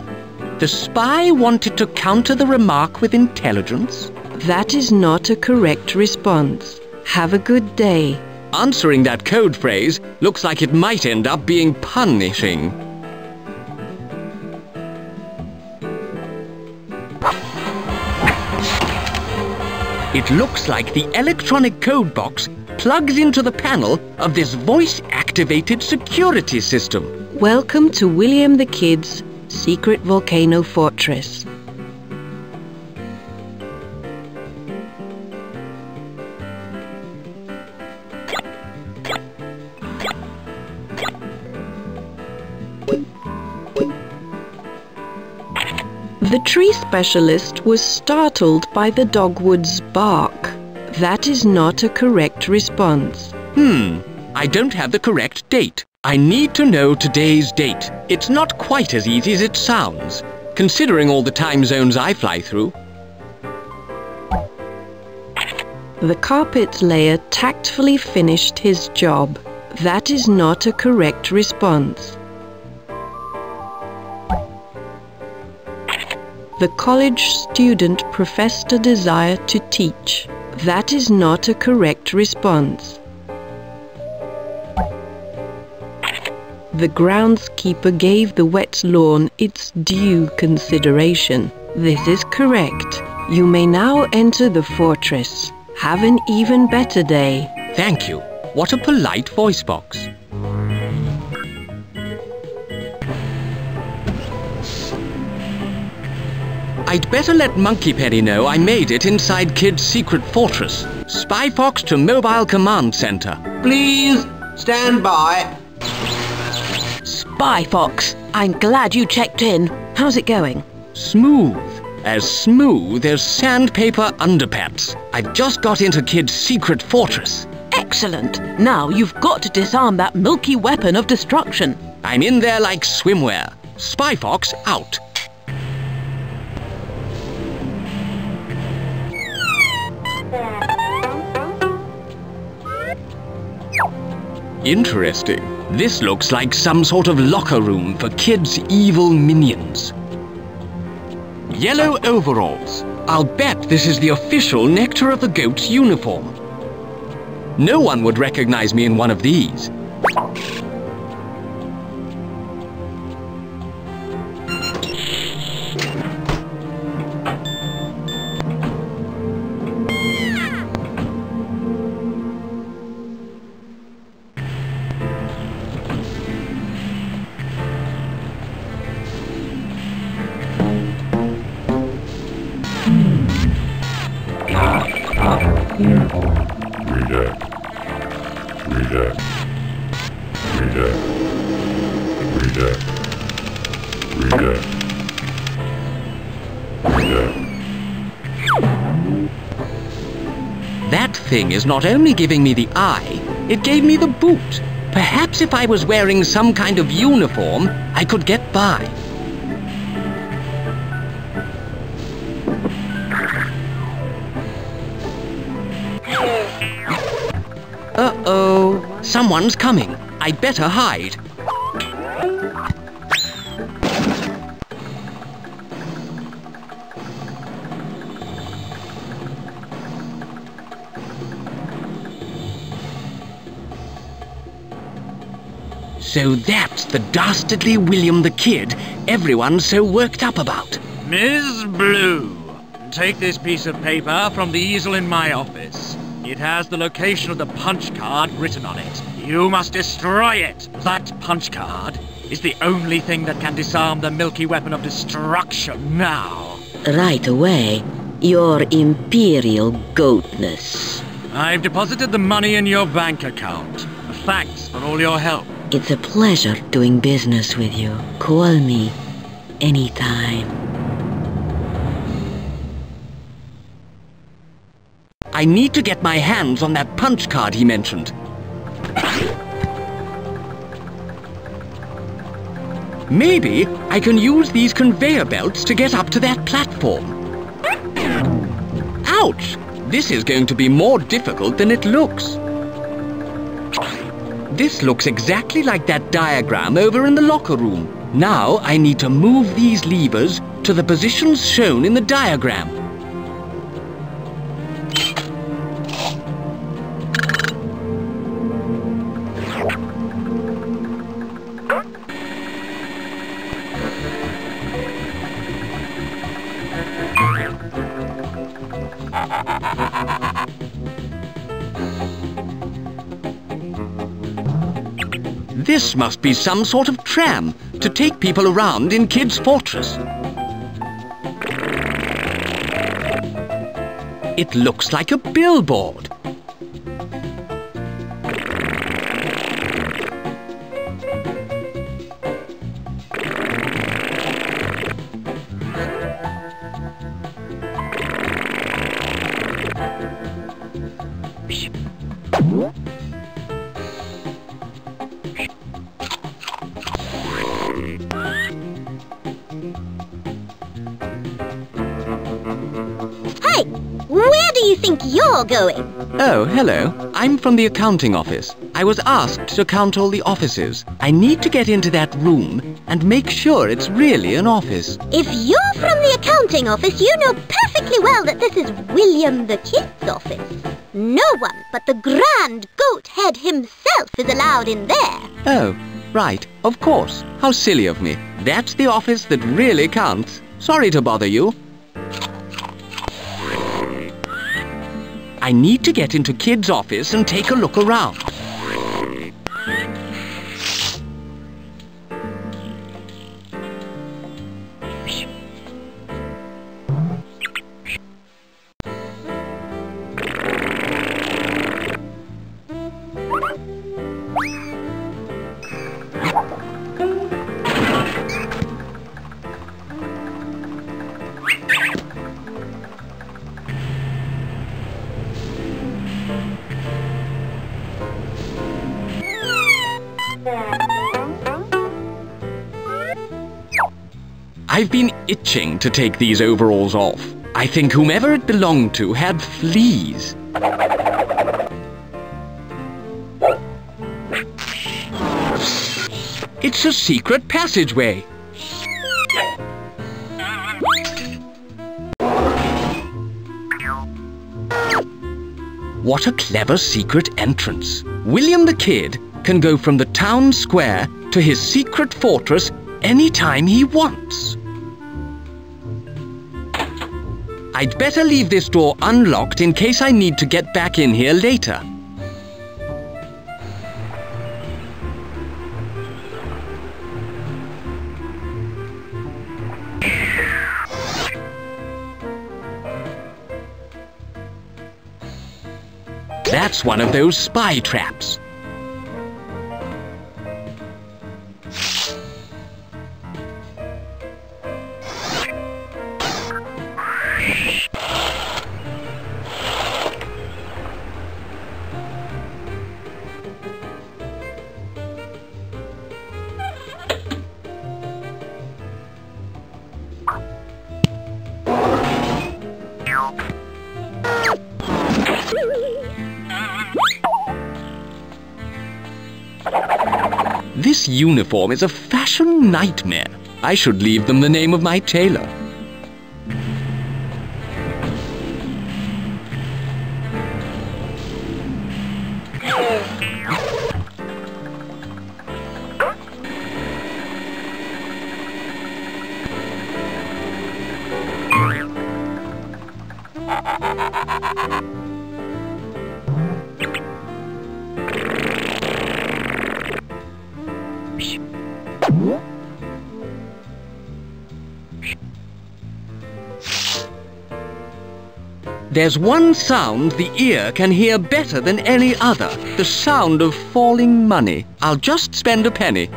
The spy wanted to counter the remark with intelligence? That is not a correct response. Have a good day. Answering that code phrase looks like it might end up being punishing. It looks like the electronic code box plugs into the panel of this voice-activated security system. Welcome to William the Kid's secret volcano fortress. The tree specialist was startled by the dogwood's bark. That is not a correct response. Hmm, I don't have the correct date. I need to know today's date. It's not quite as easy as it sounds, considering all the time zones I fly through. The carpet layer tactfully finished his job. That is not a correct response. The college student professed a desire to teach. That is not a correct response. The groundskeeper gave the wet lawn its due consideration. This is correct. You may now enter the fortress. Have an even better day. Thank you. What a polite voice box. I'd better let Monkey Penny know I made it inside Kid's secret fortress. Spy Fox to Mobile Command Center. Please, stand by. Spy Fox, I'm glad you checked in. How's it going? Smooth. As smooth as sandpaper underpants. I've just got into Kid's secret fortress. Excellent. Now you've got to disarm that milky weapon of destruction. I'm in there like swimwear. Spy Fox out. Interesting. This looks like some sort of locker room for Kid's evil minions. Yellow overalls. I'll bet this is the official Nectar of the Goats uniform. No one would recognize me in one of these. Is not only giving me the eye, it gave me the boot. Perhaps if I was wearing some kind of uniform, I could get by. Uh-oh. Someone's coming. I'd better hide. So that's the dastardly William the Kid everyone's so worked up about. Ms. Blue, take this piece of paper from the easel in my office. It has the location of the punch card written on it. You must destroy it. That punch card is the only thing that can disarm the milky weapon of destruction now. Right away, your imperial goatness. I've deposited the money in your bank account. Thanks for all your help. It's a pleasure doing business with you. Call me anytime. I need to get my hands on that punch card he mentioned. Maybe I can use these conveyor belts to get up to that platform. Ouch! This is going to be more difficult than it looks. This looks exactly like that diagram over in the locker room. Now I need to move these levers to the positions shown in the diagram. This must be some sort of tram to take people around in Kid's Fortress. It looks like a billboard. Going? Oh, hello. I'm from the accounting office. I was asked to count all the offices. I need to get into that room and make sure it's really an office. If you're from the accounting office, you know perfectly well that this is William the Kid's office. No one but the Grand Goat Head himself is allowed in there. Oh, right. Of course. How silly of me. That's the office that really counts. Sorry to bother you. I need to get into Kid's office and take a look around. To take these overalls off. I think whomever it belonged to had fleas. It's a secret passageway. What a clever secret entrance. William the Kid can go from the town square to his secret fortress anytime he wants. I'd better leave this door unlocked in case I need to get back in here later. That's one of those spy traps. Uniform is a fashion nightmare. I should leave them the name of my tailor. There's one sound the ear can hear better than any other. The sound of falling money. I'll just spend a penny.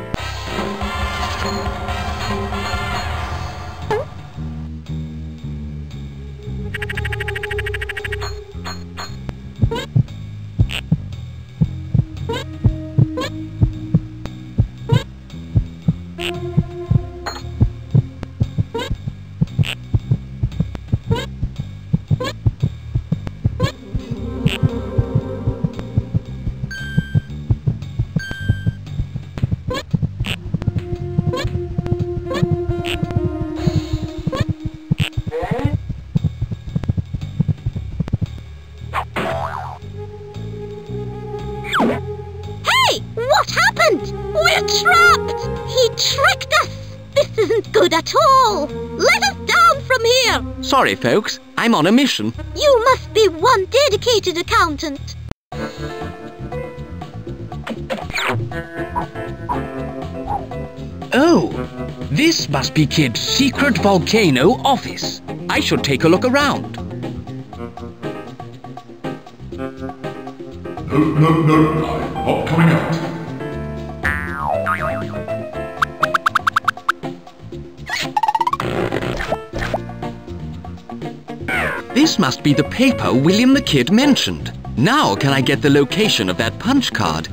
Sorry, folks. I'm on a mission. You must be one dedicated accountant. Oh, this must be Kid's secret volcano office. I should take a look around. No, no, no, This must be the paper William the Kid mentioned. Now can I get the location of that punch card?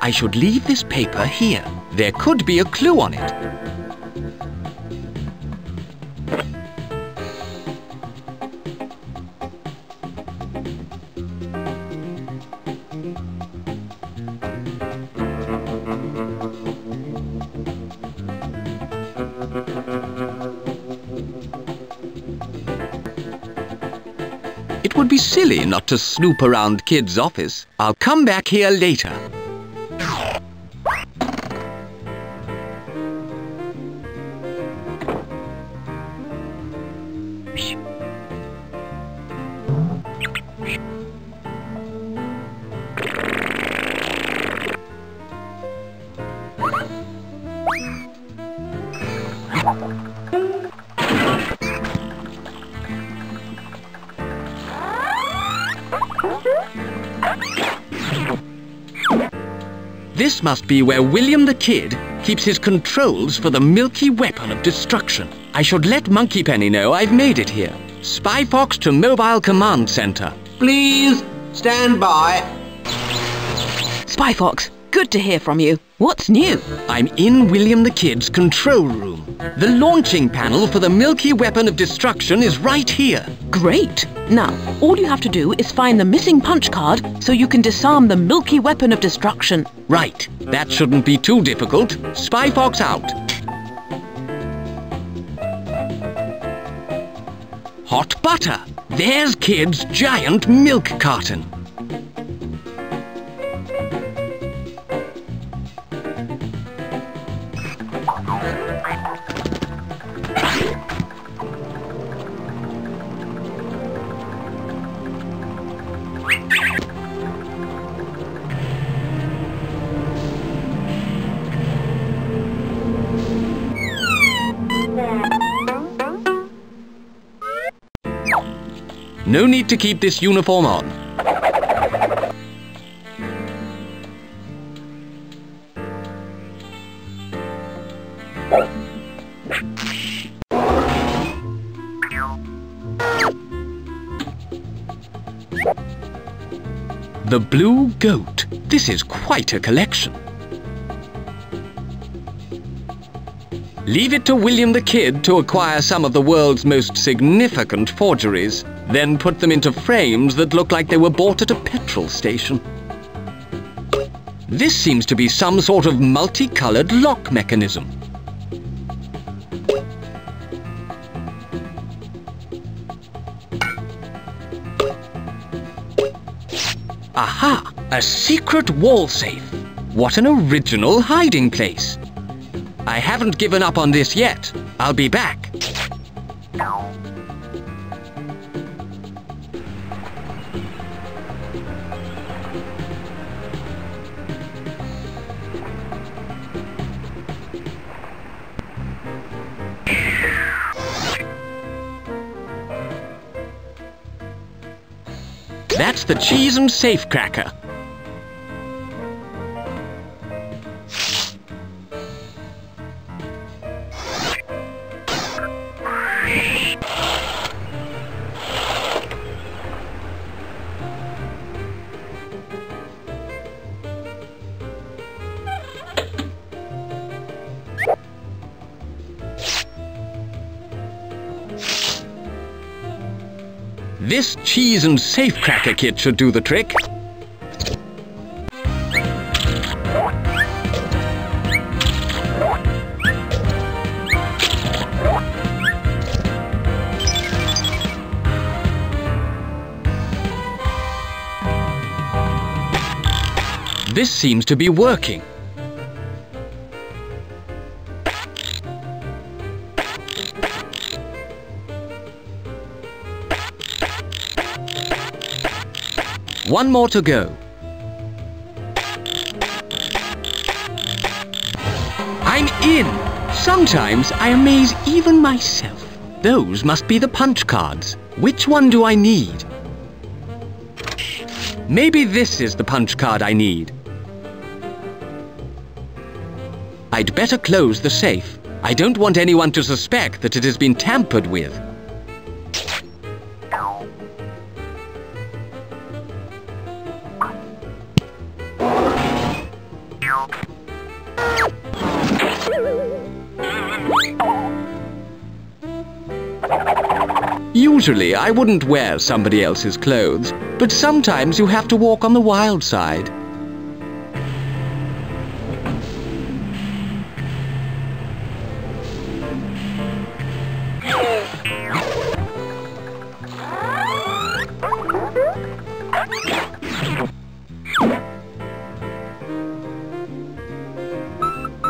I should leave this paper here. There could be a clue on it. Not to snoop around Kid's office. I'll come back here later. Must be where William the Kid keeps his controls for the milky weapon of destruction. I should let Monkey Penny know I've made it here. Spy Fox to Mobile Command Center. Please, stand by. Spy Fox, Good to hear from you. What's new? I'm in William the Kid's control room. The launching panel for the Milky Weapon of Destruction is right here. Great. Now, all you have to do is find the missing punch card so you can disarm the Milky Weapon of Destruction. Right. That shouldn't be too difficult. Spy Fox out. Hot butter. There's Kid's giant milk carton. No need to keep this uniform on. The Blue Goat. This is quite a collection. Leave it to William the Kid to acquire some of the world's most significant forgeries, then put them into frames that look like they were bought at a petrol station. This seems to be some sort of multicolored lock mechanism. Aha! A secret wall safe. What an original hiding place. I haven't given up on this yet. I'll be back. That's the cheese and safe cracker. And safecracker kit should do the trick. This seems to be working. One more to go. I'm in! Sometimes I amaze even myself. Those must be the punch cards. Which one do I need? Maybe this is the punch card I need. I'd better close the safe. I don't want anyone to suspect that it has been tampered with. I wouldn't wear somebody else's clothes, but sometimes you have to walk on the wild side.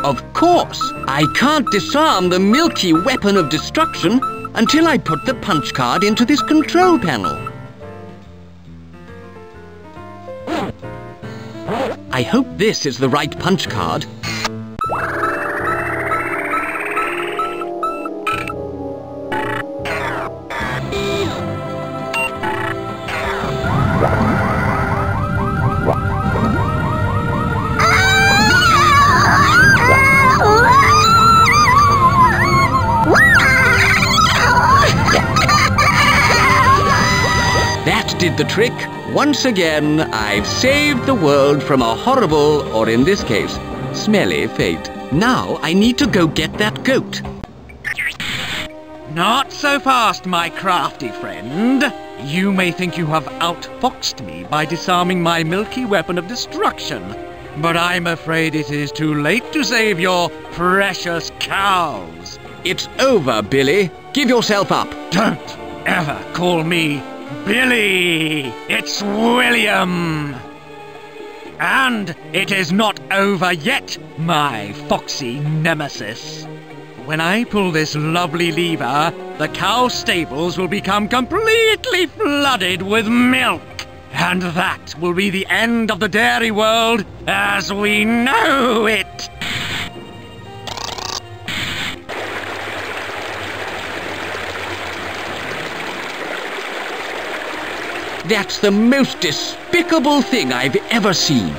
Of course, I can't disarm the milky weapon of destruction until I put the punch card into this control panel. I hope this is the right punch card. Trick. Once again, I've saved the world from a horrible, or in this case, smelly fate. Now I need to go get that goat. Not so fast, my crafty friend. You may think you have outfoxed me by disarming my milky weapon of destruction, but I'm afraid it is too late to save your precious cows. It's over, Billy. Give yourself up. Don't ever call me Billy. It's William. And it is not over yet, my foxy nemesis. When I pull this lovely lever, the cow stables will become completely flooded with milk. And that will be the end of the dairy world as we know it. That's the most despicable thing I've ever seen.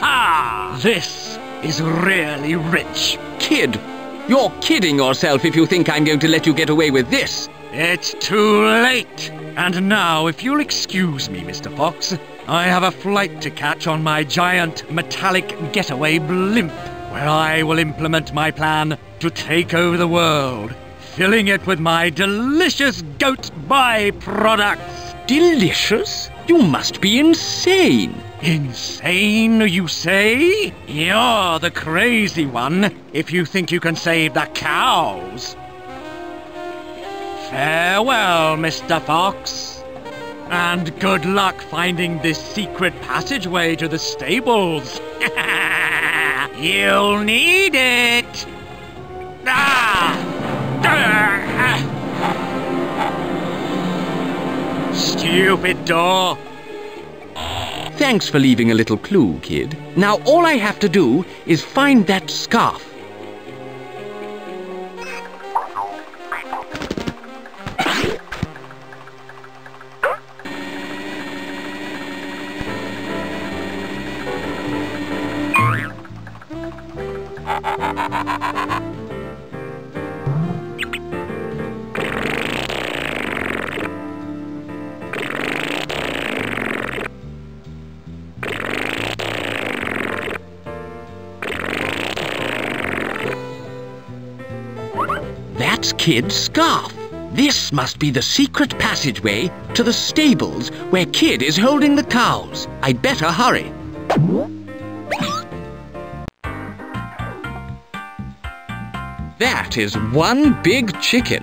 Ah, this is really rich. Kid, you're kidding yourself if you think I'm going to let you get away with this. It's too late. And now, if you'll excuse me, Mr. Fox, I have a flight to catch on my giant metallic getaway blimp, where I will implement my plan to take over the world, filling it with my delicious goat byproducts. Delicious? You must be insane. Insane, you say? You're the crazy one if you think you can save the cows. Farewell, Mr. Fox. And good luck finding this secret passageway to the stables. You'll need it. Ah! Stupid door. Thanks for leaving a little clue, kid. Now all I have to do is find that scarf. Must be the secret passageway to the stables where Kid is holding the cows. I'd better hurry. That is one big chicken.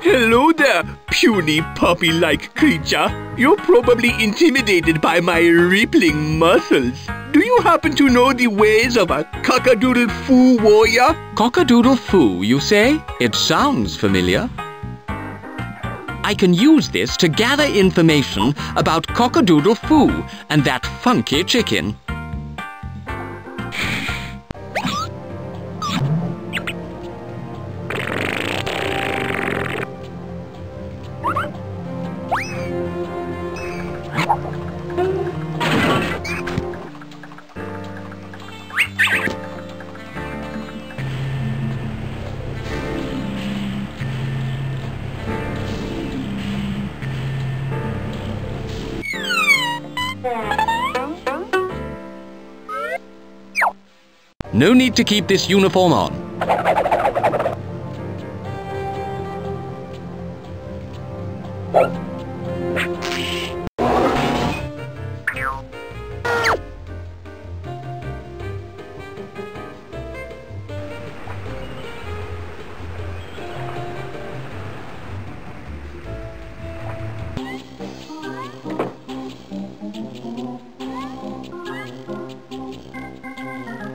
Hello there, puny puppy-like creature. You're probably intimidated by my rippling muscles. Do you happen to know the ways of a cock-a-doodle-foo warrior? Cock-a-doodle-foo, you say? It sounds familiar. I can use this to gather information about Cock-a-doodle-foo and that funky chicken. No need to keep this uniform on.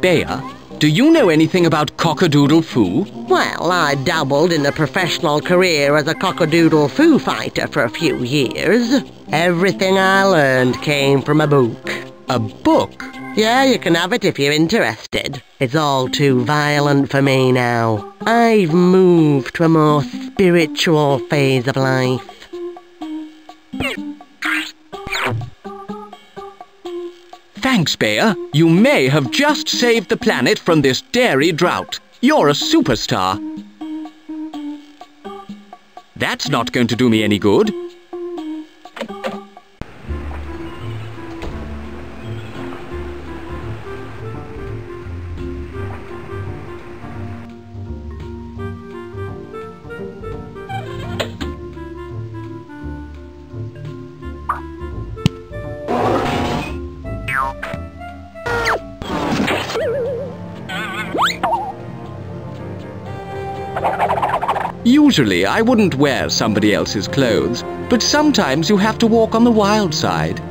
Bea, do you know anything about cock-a-doodle-foo? Well, I dabbled in a professional career as a cock-a-doodle foo fighter for a few years. Everything I learned came from a book. A book? Yeah, you can have it if you're interested. It's all too violent for me now. I've moved to a more spiritual phase of life. Thanks, Bear. You may have just saved the planet from this dairy drought. You're a superstar. That's not going to do me any good. Usually, I wouldn't wear somebody else's clothes, but sometimes you have to walk on the wild side.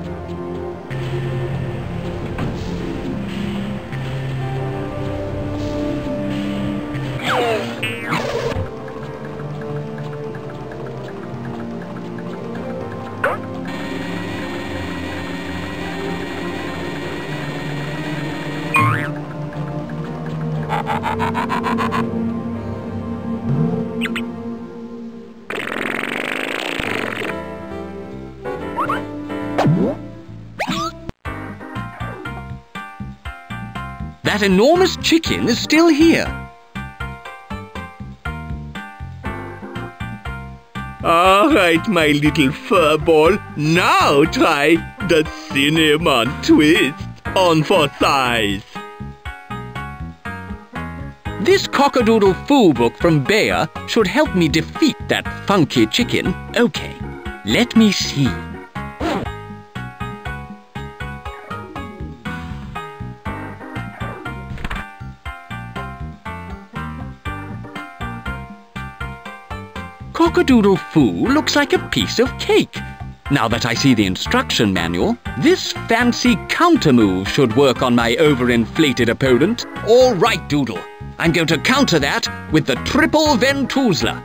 Enormous chicken is still here. All right, my little furball. Now try the cinnamon twist on for size. This cockadoodle foo book from Bayer should help me defeat that funky chicken. Okay, let me see. Cockadoodle Foo looks like a piece of cake. Now that I see the instruction manual, this fancy counter move should work on my overinflated opponent. All right, Doodle. I'm going to counter that with the triple Ventuzla.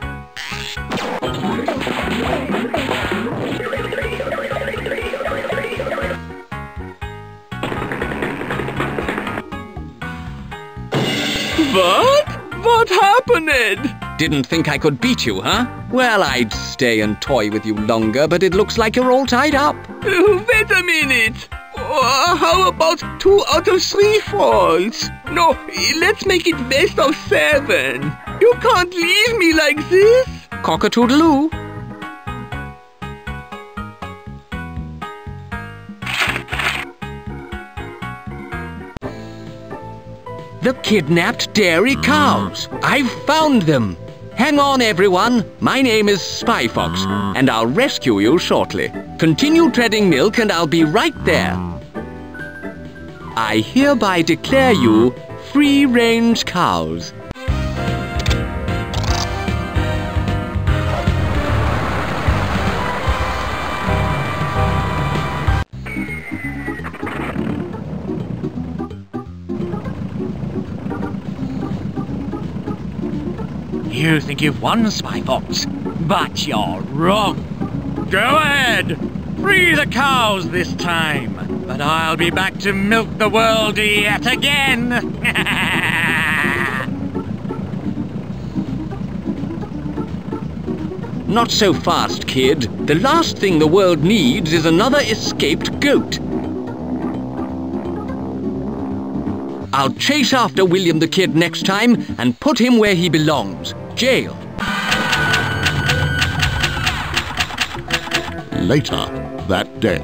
What? What happened? Didn't think I could beat you, huh? Well, I'd stay and toy with you longer, but it looks like you're all tied up. Wait a minute. Uh, how about two out of three falls? No, let's make it best of seven. You can't leave me like this. Cockatoodaloo. The kidnapped dairy cows. I've found them. Hang on, everyone. My name is Spy Fox, and I'll rescue you shortly. Continue treading milk, and I'll be right there. I hereby declare you free-range cows. You think you've won, Spy Fox, but you're wrong. Go ahead, free the cows this time, but I'll be back to milk the world yet again. Not so fast, kid. The last thing the world needs is another escaped goat. I'll chase after William the Kid next time and put him where he belongs. Jail. Later that day.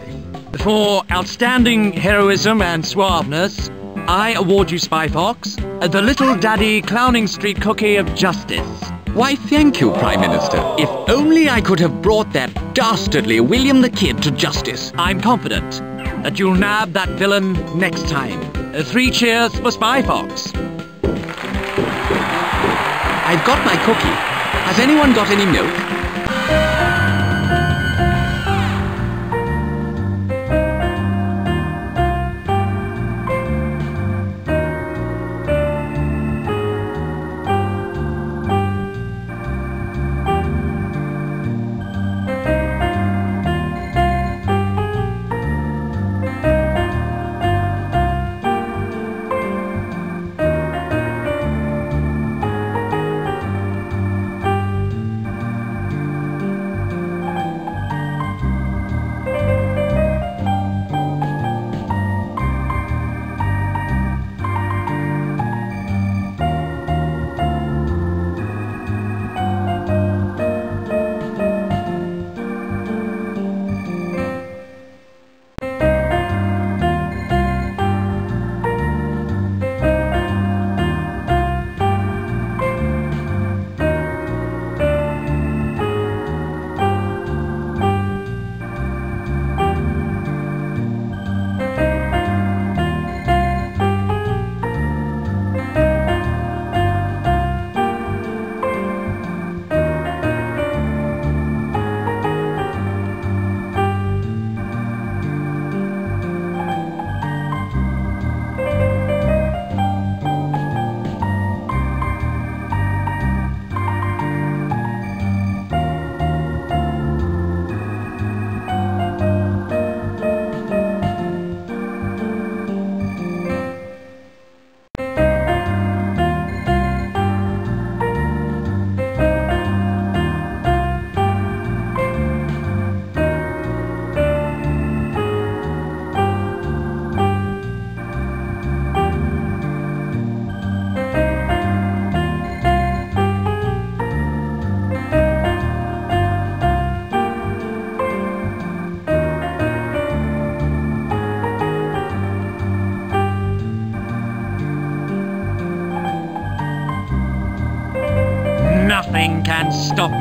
For outstanding heroism and suaveness, I award you, Spy Fox, the Little Daddy Clowning Street Cookie of Justice. Why, thank you, Prime Minister. If only I could have brought that dastardly William the Kid to justice. I'm confident that you'll nab that villain next time. Three cheers for Spy Fox. I've got my cookie. Has anyone got any milk?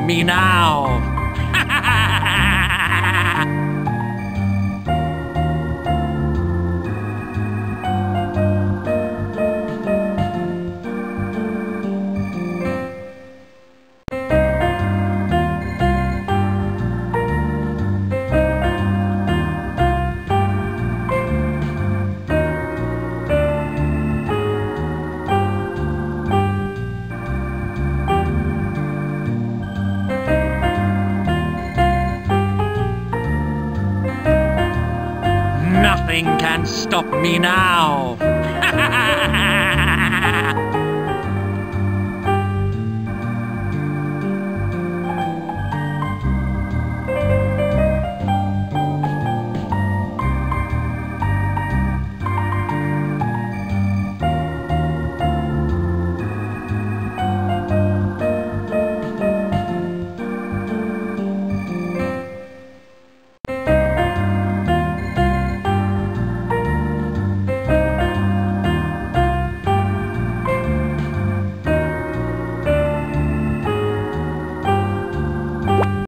Me now. Me now.